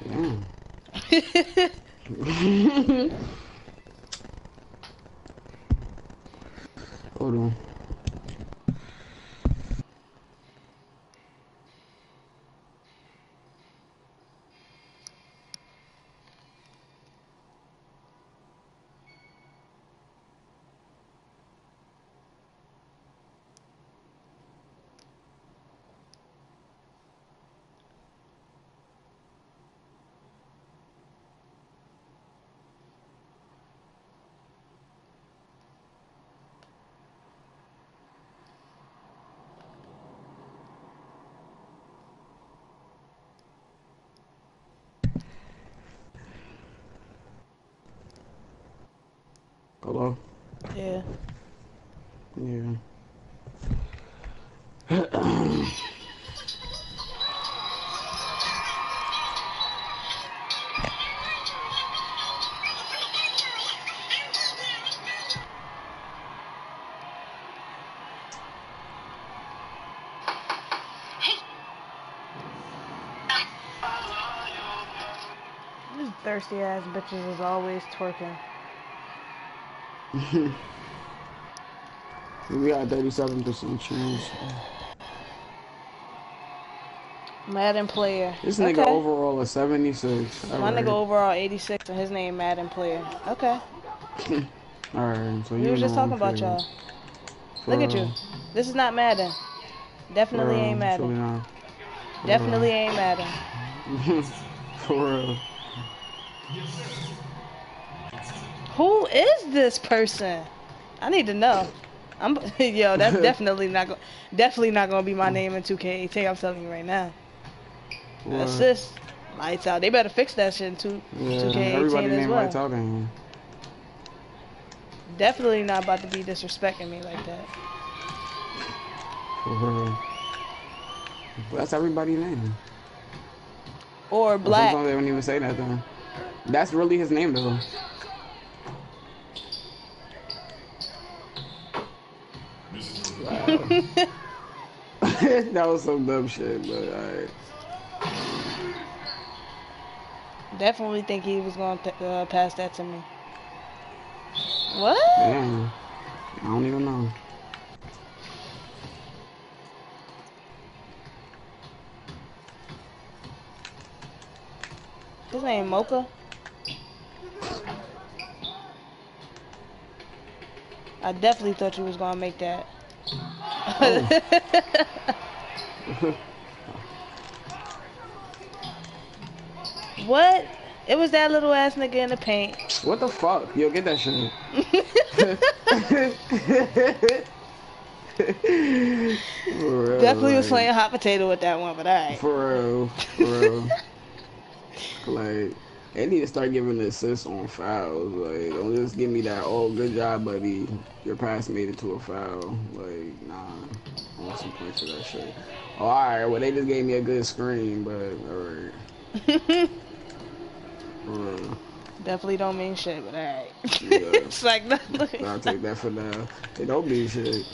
Damn. Hold on. Hello? Yeah. Thirsty ass bitches is always twerking. we got 37% chance. Madden player. This nigga okay. overall is 76. My Alright. nigga overall 86 and his name Madden player. Okay. Alright, so We you was just talking about y'all. Look at you. This is not Madden. Definitely ain't real, Madden. not. Uh, for Definitely ain't Madden. real. For real. Who is this person? I need to know. I'm yo. That's definitely not going. Definitely not gonna be my name in 2K18. I'm telling you right now. What? Assist. Lights out. They better fix that shit in two, Yeah, 2K18 everybody as well. Lights Out in here. Definitely not about to be disrespecting me like that. Real. That's everybody's name. Or black. Sometimes they don't even say that though. That's really his name though. that was some dumb shit, but alright. Definitely think he was gonna uh, pass that to me. What? Damn. I don't even know. His name Mocha. I definitely thought you was gonna make that. what? It was that little ass nigga in the paint. What the fuck? Yo, get that shit. real, Definitely was playing hot potato with that one, but alright. For real, for real. like, they need to start giving assists on fouls. Like, don't just give me that, oh, good job, buddy. Your pass made it to a foul. Like, nah. I want some points for that shit. Oh, alright, well, they just gave me a good screen, but, alright. Definitely don't mean shit, but alright. Yeah. it's like nothing. I'll take that for now. They don't mean shit.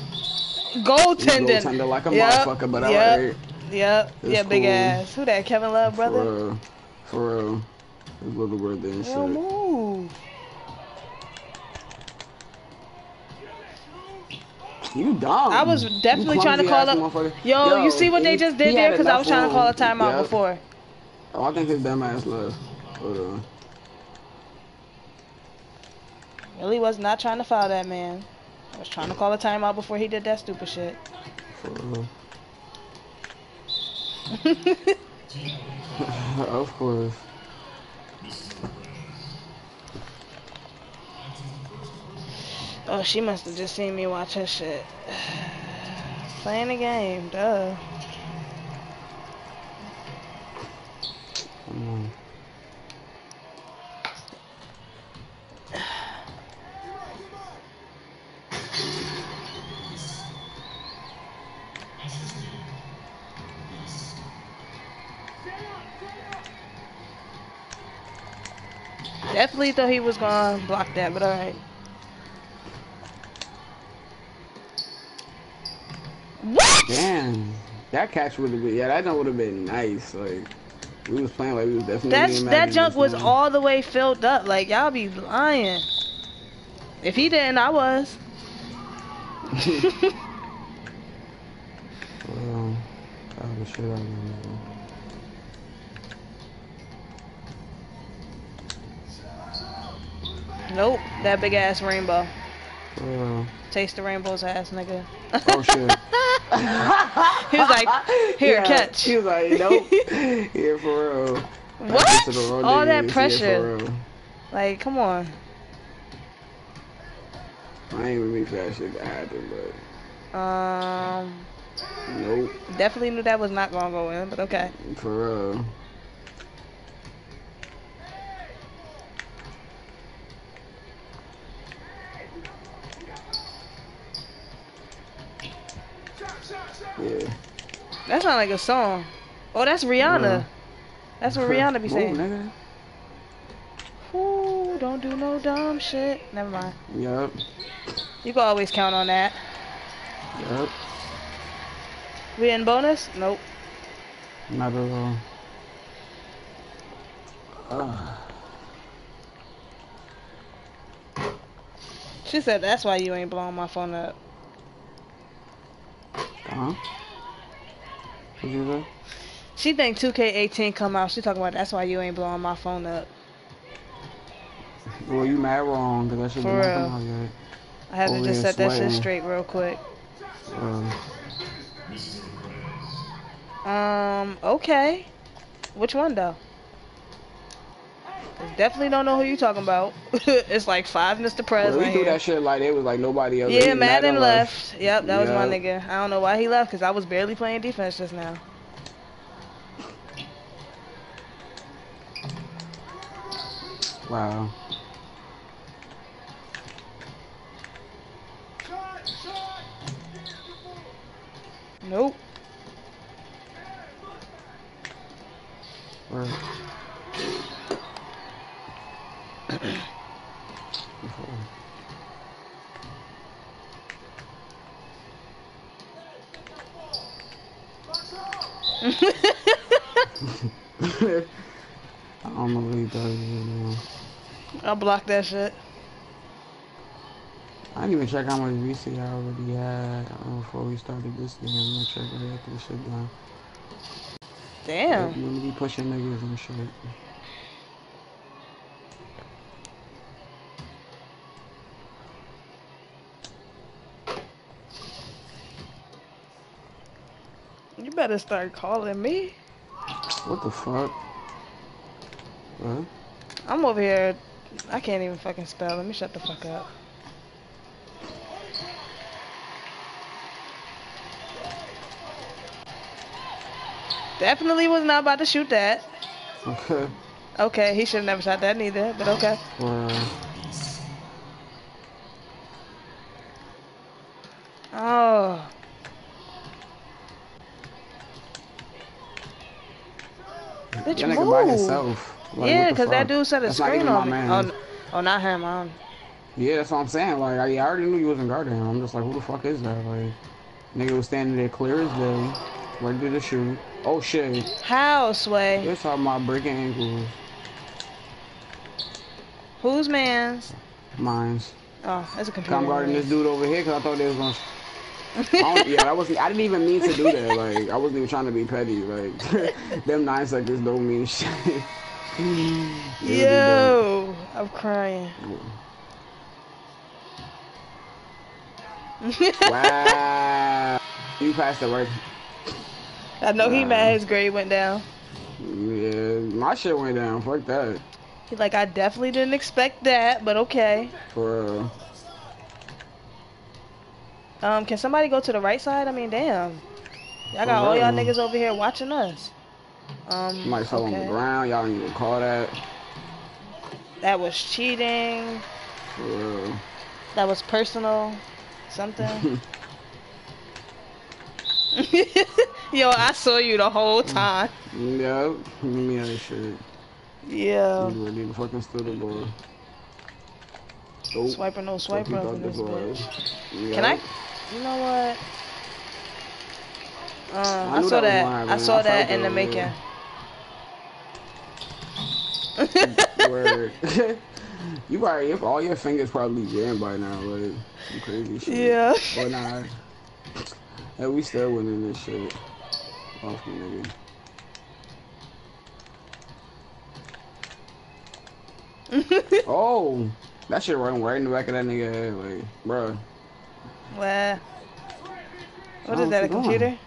Goaltending. Goaltender like a Yep, motherfucker, but yep. alright. Yep. It's yeah, big ass. Who that? Kevin Love, brother? For real. For real. It's little brother and Yo, shit. move. You dumb. I was definitely trying to call up. motherfucker. Yo, you see what they just did there? Because I was trying to call a timeout Yep. before. Oh, I think his dumb ass left. Hold on. Really was not trying to foul that man. I was trying to call a timeout before he did that stupid shit. Of course. Oh, she must have just seen me watch her shit. Playing the game, duh. Come on. Definitely thought he was gonna block that, but alright. What? Damn. That catch would have been, yeah, that would have been nice. Like, we was playing like we was definitely That's that junk was man. all the way filled up. Like y'all be lying. If he didn't, I was. Well, foul the shit out of him, man. nope, that big ass rainbow. Well, Taste the rainbow's ass, nigga. Oh, shit. he was like, here, Yeah, catch. He was like, nope. Here for real. What? Pass it to the wrong All that pressure. Like, come on. I ain't really for that shit to happen, but Um, nope. definitely knew that was not gonna go in, but okay. For real. Yeah. That sound like a song. Oh, that's Rihanna. Yeah. That's what Rihanna be saying. nigga. Ooh, don't do no dumb shit. Never mind. Yup. You can always count on that. Yup. We in bonus? Nope. Not at all. She said that's why you ain't blowing my phone up. Huh? You say? She think 2K18 come out. She talking about that's why you ain't blowing my phone up. Well, you mad wrong, because that shit For did not real. come out yet. I had to just set that shit straight real quick. Um, Um, okay. Which one though? Definitely don't know who you talking about. it's like five Mr. Prez well, we right do here. that shit like it was like nobody else. Yeah, Madden Madden left. Yep, that was my nigga. I don't know why he left because I was barely playing defense just now. Wow. Nope. Right. I don't know what he does anymore. I'll block that shit. I didn't even check how much VC I already had uh, before we started this game. I'm gonna check right after this shit done. Damn. You wanna be pushing niggas and shit. Better start calling me. What the fuck? What? I'm over here I can't even fucking spell. Let me shut the fuck up. Definitely was not about to shoot that. Okay. Okay, he should have never shot that neither, but okay. Well, Oh. Bitch, that nigga by himself. Like, yeah, because that dude set a That's screen on me. not him. I. Yeah, that's what I'm saying. Like, I, I already knew you wasn't guarding him. I'm just like, who the fuck is that? Like, nigga was standing there clear as day, ready to shoot. Oh shit. How, Sway? You're talking about breaking ankles. Whose man's? Mines. Oh, that's a computer. I'm guarding this dude over here because I thought they was gonna. I don't, yeah, that wasn't. I didn't even mean to do that. Like, I wasn't even trying to be petty. Like, them nine seconds don't mean shit. Yo, I'm crying. Wow. You passed the right. I know he mad his grade went down. Yeah, my shit went down. Fuck that. He's like, I definitely didn't expect that, but okay. For real. Um, can somebody go to the right side? I mean, damn. Y'all got all y'all niggas over here watching us. Um, Somebody fell on the ground. Y'all didn't even call that. That was cheating. For real. That was personal. Something. Yo, I saw you the whole time. Yeah, that shit. Yeah. You to fucking steal the ball. Oh, Swiper no swiper you up thought in this was. bitch. Yeah. Can I? You know what? Um, I, knew saw that that. I saw I that in the making. Word. you probably, if all your fingers probably jammed by now, like, you crazy shit. yeah. Or not. And we still winning this shit. Off me, nigga. Oh, that shit run right in the back of that nigga head, like, bruh. Well, what is that? A going. computer?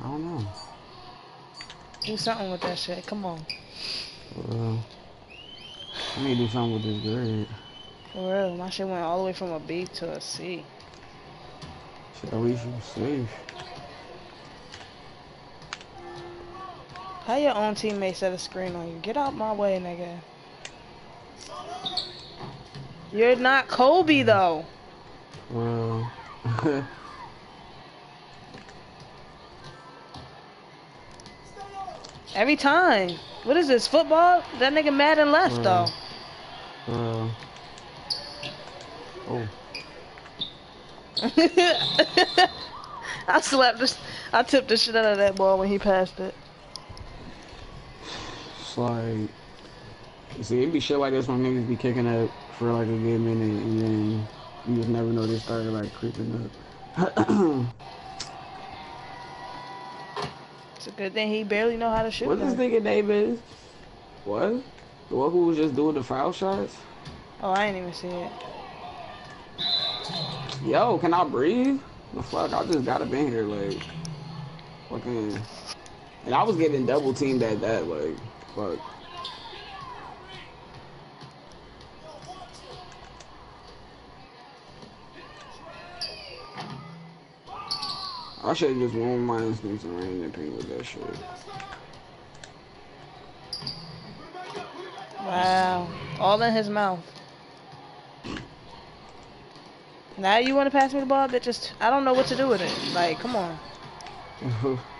I don't know. Do something with that shit. Come on. Well, I need to do something with this grade. For real, my shit went all the way from a B to a C. Shit, at least you safe. How your own teammate set a screen on you? Get out my way, nigga. You're not Kobe though. Well, Every time. What is this? Football? That nigga mad and left though. Oh, I slapped this. I tipped the shit out of that ball when he passed it. it's like, see, it be shit like this when niggas be kicking up for like a good minute, and then you just never know they started like creeping up. It's a good thing he barely know how to shoot. What this nigga name is? What? The one who was just doing the foul shots? Oh, I didn't even see it. Yo, can I breathe? The fuck, I just gotta in here, like, fucking. And I was getting double teamed at that, like, fuck. I should have just won my instincts and ran in paint with that shit. Wow. All in his mouth. Now you want to pass me the ball, bitch? Just I don't know what to do with it. Like, come on.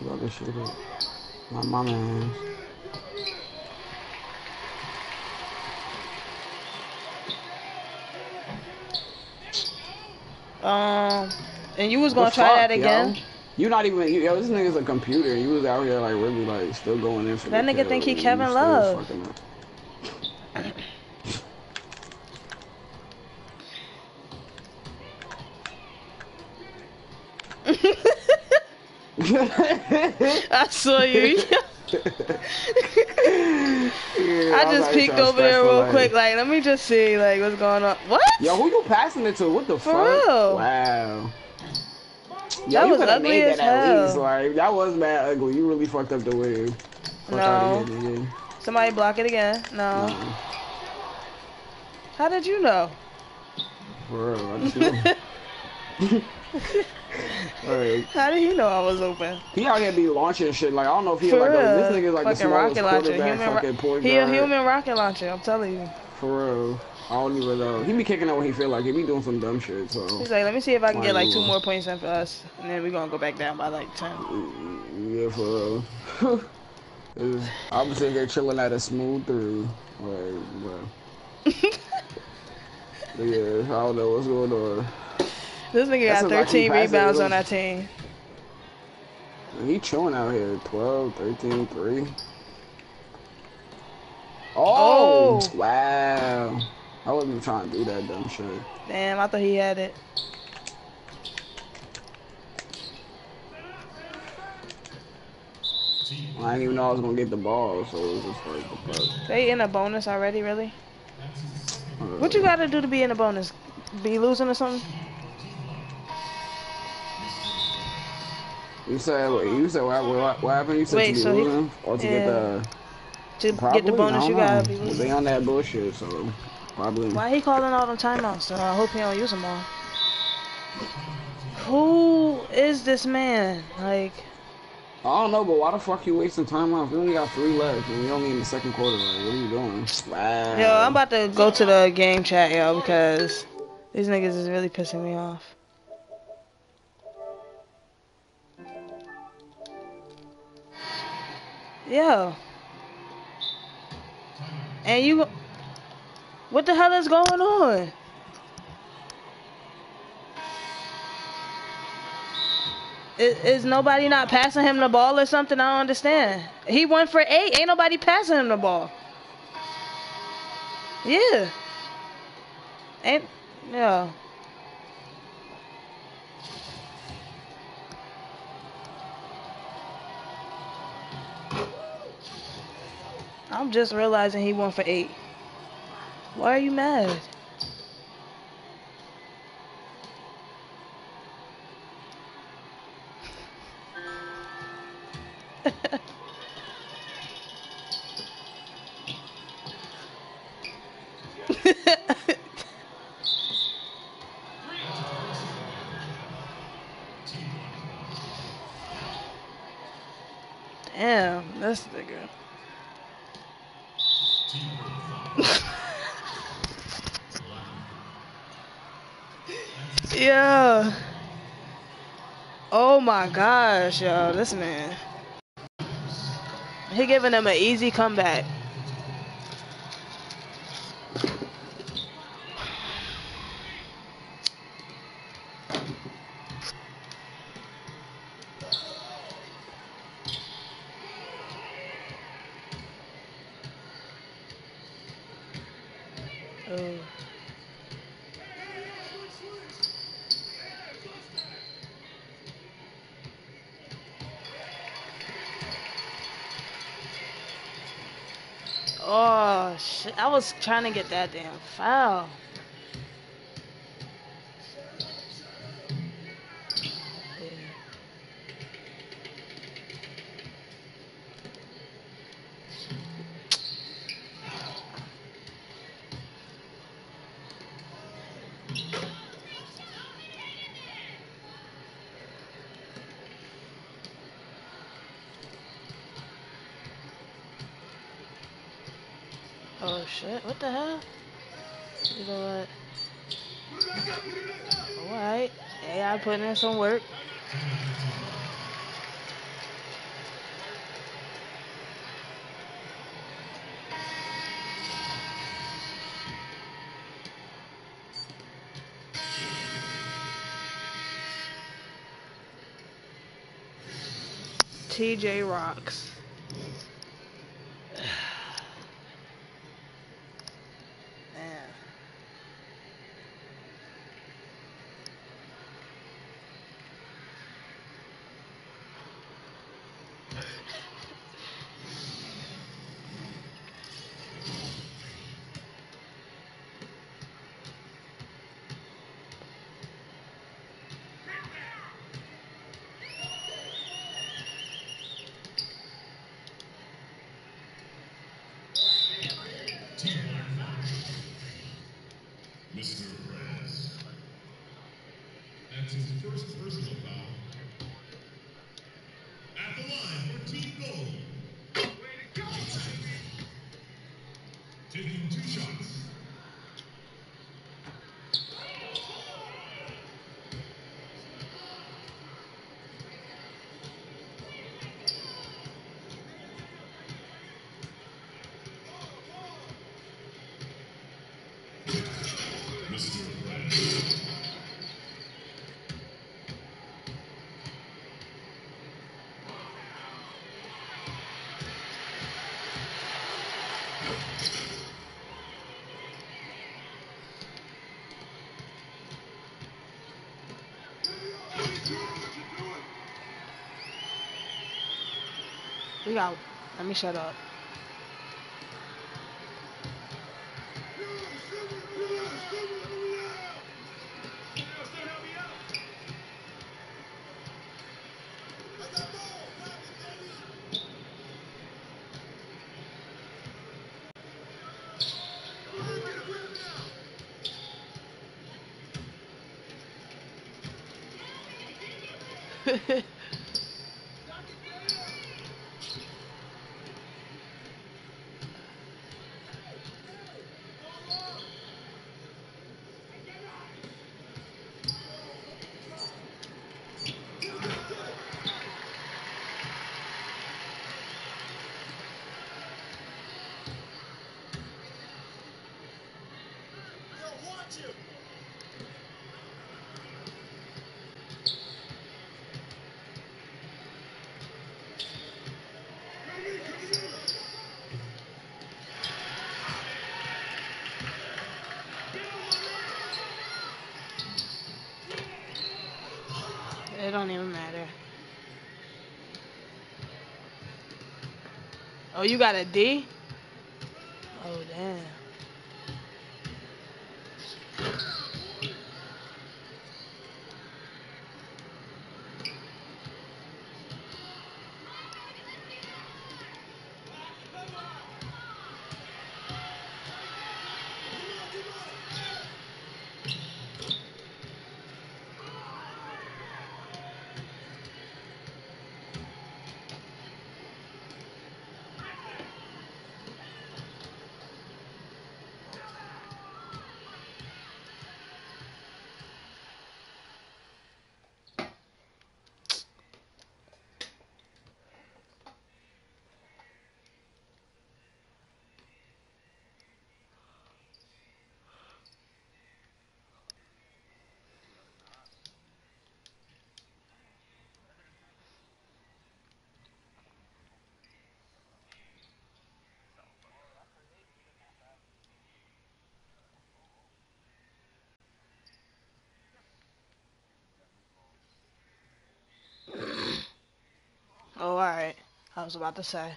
You got this shit up. My mama hands. Um, and you was gonna The try fuck, that again? Yo? You not even you, yo. This nigga's a computer. You was out here like really like still going in for That nigga kill, think he you Kevin still Love. I saw you. Yeah, I just peeked over there real quick. Like, let me just see, like, what's going on. What? Yo, who you passing it to? What the For fuck? real? Wow. Yo, That you was ugly made as that at hell. least. Like that was bad ugly. You really fucked up the wave. Fuck No. here. Somebody block it again. No. Nah, How did you know? real. I just know. Like, How did he know I was open? he out here be launching shit. Like I don't know if he For like real. a, this nigga's like the fucking smallest rocket launcher. Human, fucking point he a guard. human rocket launcher. I'm telling you. For real. I don't even know. He be kicking out when he feel like it. He be doing some dumb shit. So He's like, let me see if I can get like two more points in for us, and then we're gonna go back down by like ten. yeah, for real. I'm sitting here chilling at a smooth through. Like, bro. Yeah, I don't know what's going on. This nigga That's got 13 rebounds on that team. He chilling out here. 12, 13, 3. Oh! Oh. Wow. I wasn't even trying to do that dumb shit. Damn, I thought he had it. I didn't even know I was gonna get the ball, so it was just like the fuck. They in a bonus already, really? Uh, What you gotta do to be in a bonus? Be losing or something? You said? You said what? What, what happened? You said Wait, to be so or to get the To probably? get the bonus, you gotta be Well. They on that bullshit, so probably. Why he calling all them timeouts? So I hope he don't use them all. Who is this man? Like, I don't know, but why the fuck you wasting time off? We only got three left, and we only in the second quarter. Like, what are you doing? Wow. yo, I'm about to go to the game chat, yo, because these niggas is really pissing me off. Yo. And you, what the hell is going on? Is, is nobody not passing him the ball or something? I don't understand. He went for eight. Ain't nobody passing him the ball. Yeah. Ain't yeah. I'm just realizing he went for eight. Why are you mad? Yo, this man. He giving them an easy comeback. Was trying to get that damn foul. Putting in some work. TJ rocks. Let me it don't even matter. Oh, you got a D? Was about to say.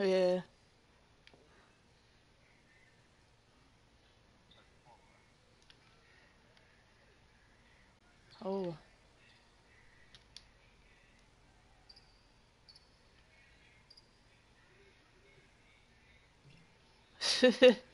Oh, yeah. Oh.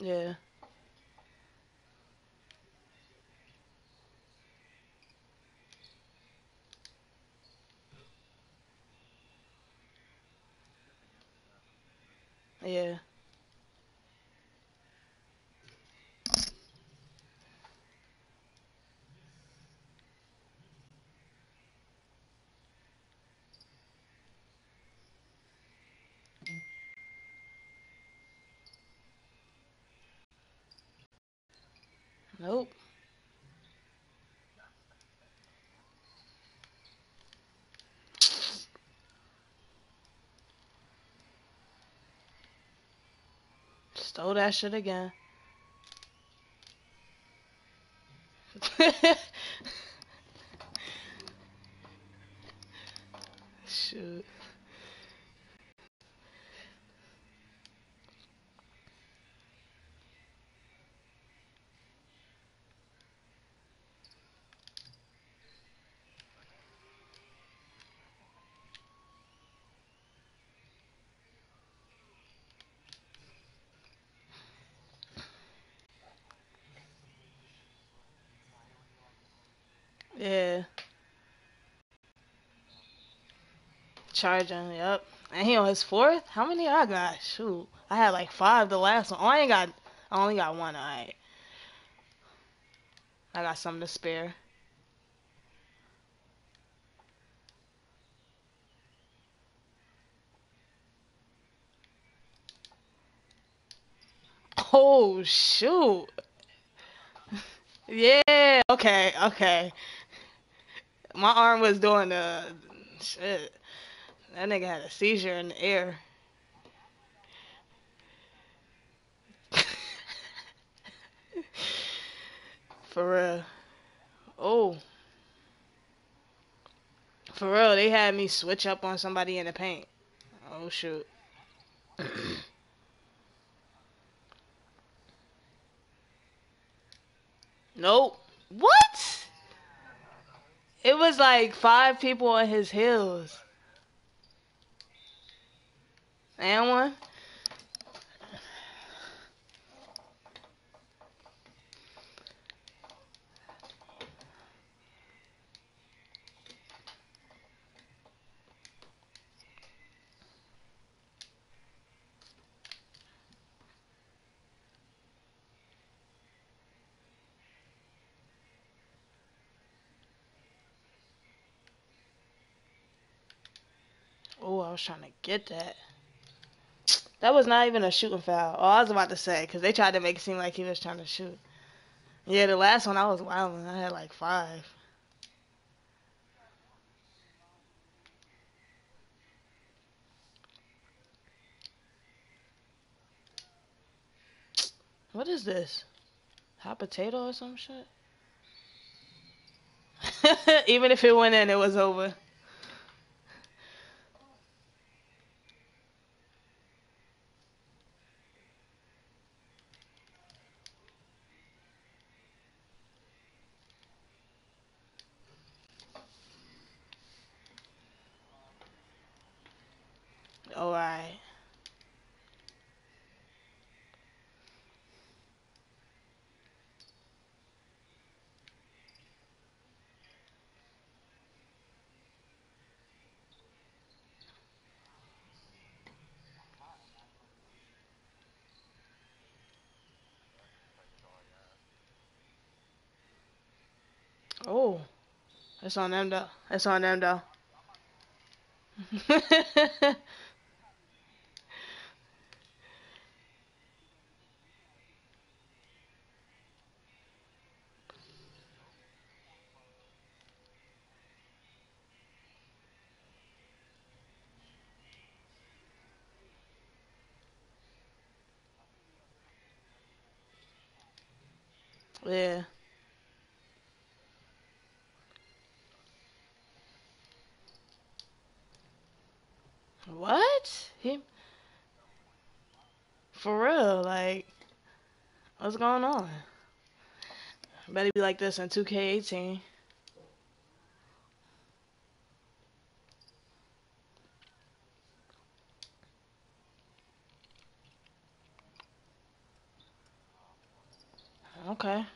yeah. Yeah. Nope. Stole that shit again. Shoot. Yeah. Charging, yep. And he on his fourth? How many I got? Shoot. I had like five the last one. Oh, I ain't got I only got one, alright. I got some to spare. Oh shoot. Yeah, okay, okay. My arm was doing the shit. That nigga had a seizure in the air. For real. Oh. For real, they had me switch up on somebody in the paint. Oh shoot. nope. What? It was like five people on his heels. And one. Oh, I was trying to get that. That was not even a shooting foul. Oh, I was about to say, because they tried to make it seem like he was trying to shoot. Yeah, the last one I was wilding. I had like five. What is this? Hot potato or some shit? Even if it went in, it was over. Alright. Oh. That's on them though. That's on them though. yeah. He For real, like what's going on? Better be like this in 2K18. Okay.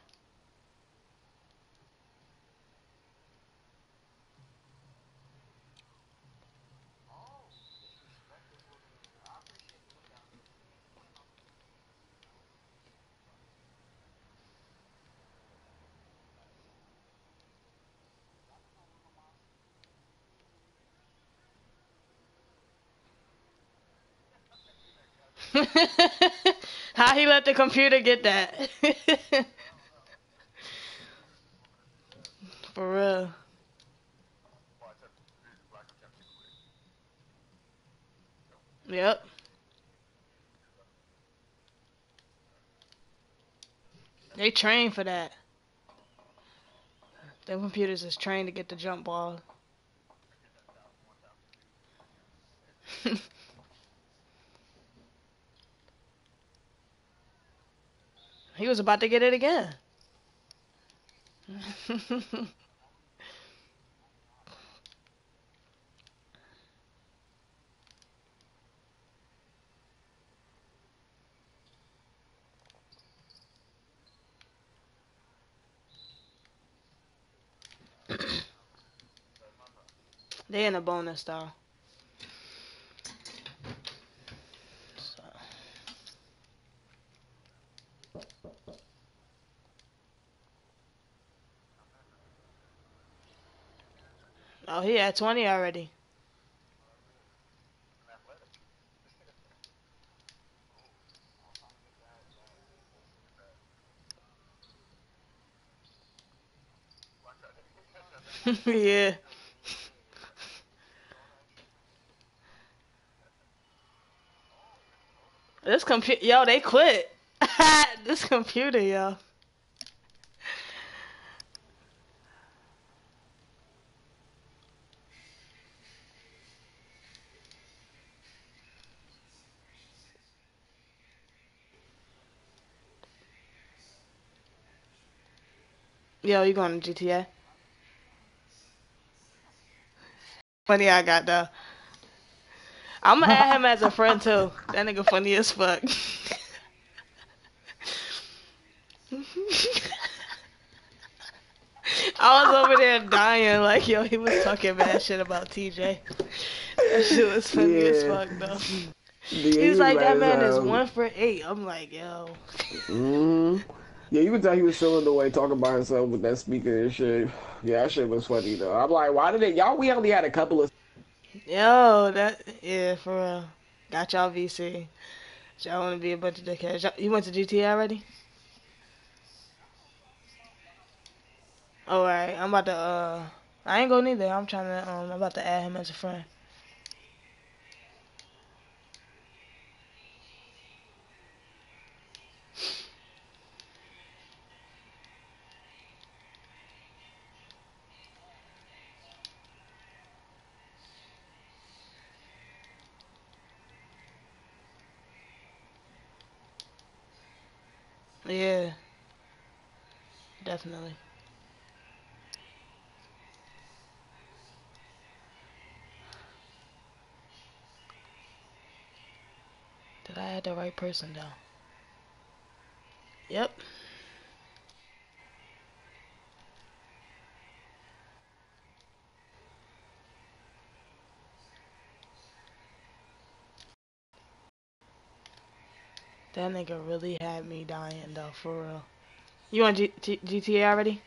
How he let the computer get that? For real. Yep. They train for that. Them computers is trained to get the jump ball. he was about to get it again. they in a bonus though. Oh, he had 20 already. yeah. This computer, yo, they quit. this computer, yo. Yo, you going to GTA? Funny I got though. I'm gonna add him as a friend too. That nigga funny as fuck. I was over there dying, like yo, he was talking bad shit about TJ. That shit was funny as fuck though. Yeah, He's like, that man is um, one for eight. I'm like, yo. hmm Yeah, you could tell he was feeling the way talking by himself with that speaker and shit. Yeah, that shit was funny though. I'm like, why did it? Y'all, we only had a couple of. Yo, that yeah, for real. Got y'all VC. Y'all want to be a bunch of dickheads. You went to GTA already? Alright, I'm about to. uh I ain't going either. I'm trying to. Um, I'm about to add him as a friend. Yeah, definitely. Did I add the right person though? Yep. That nigga really had me dying though, for real. You on G- G- GTA already?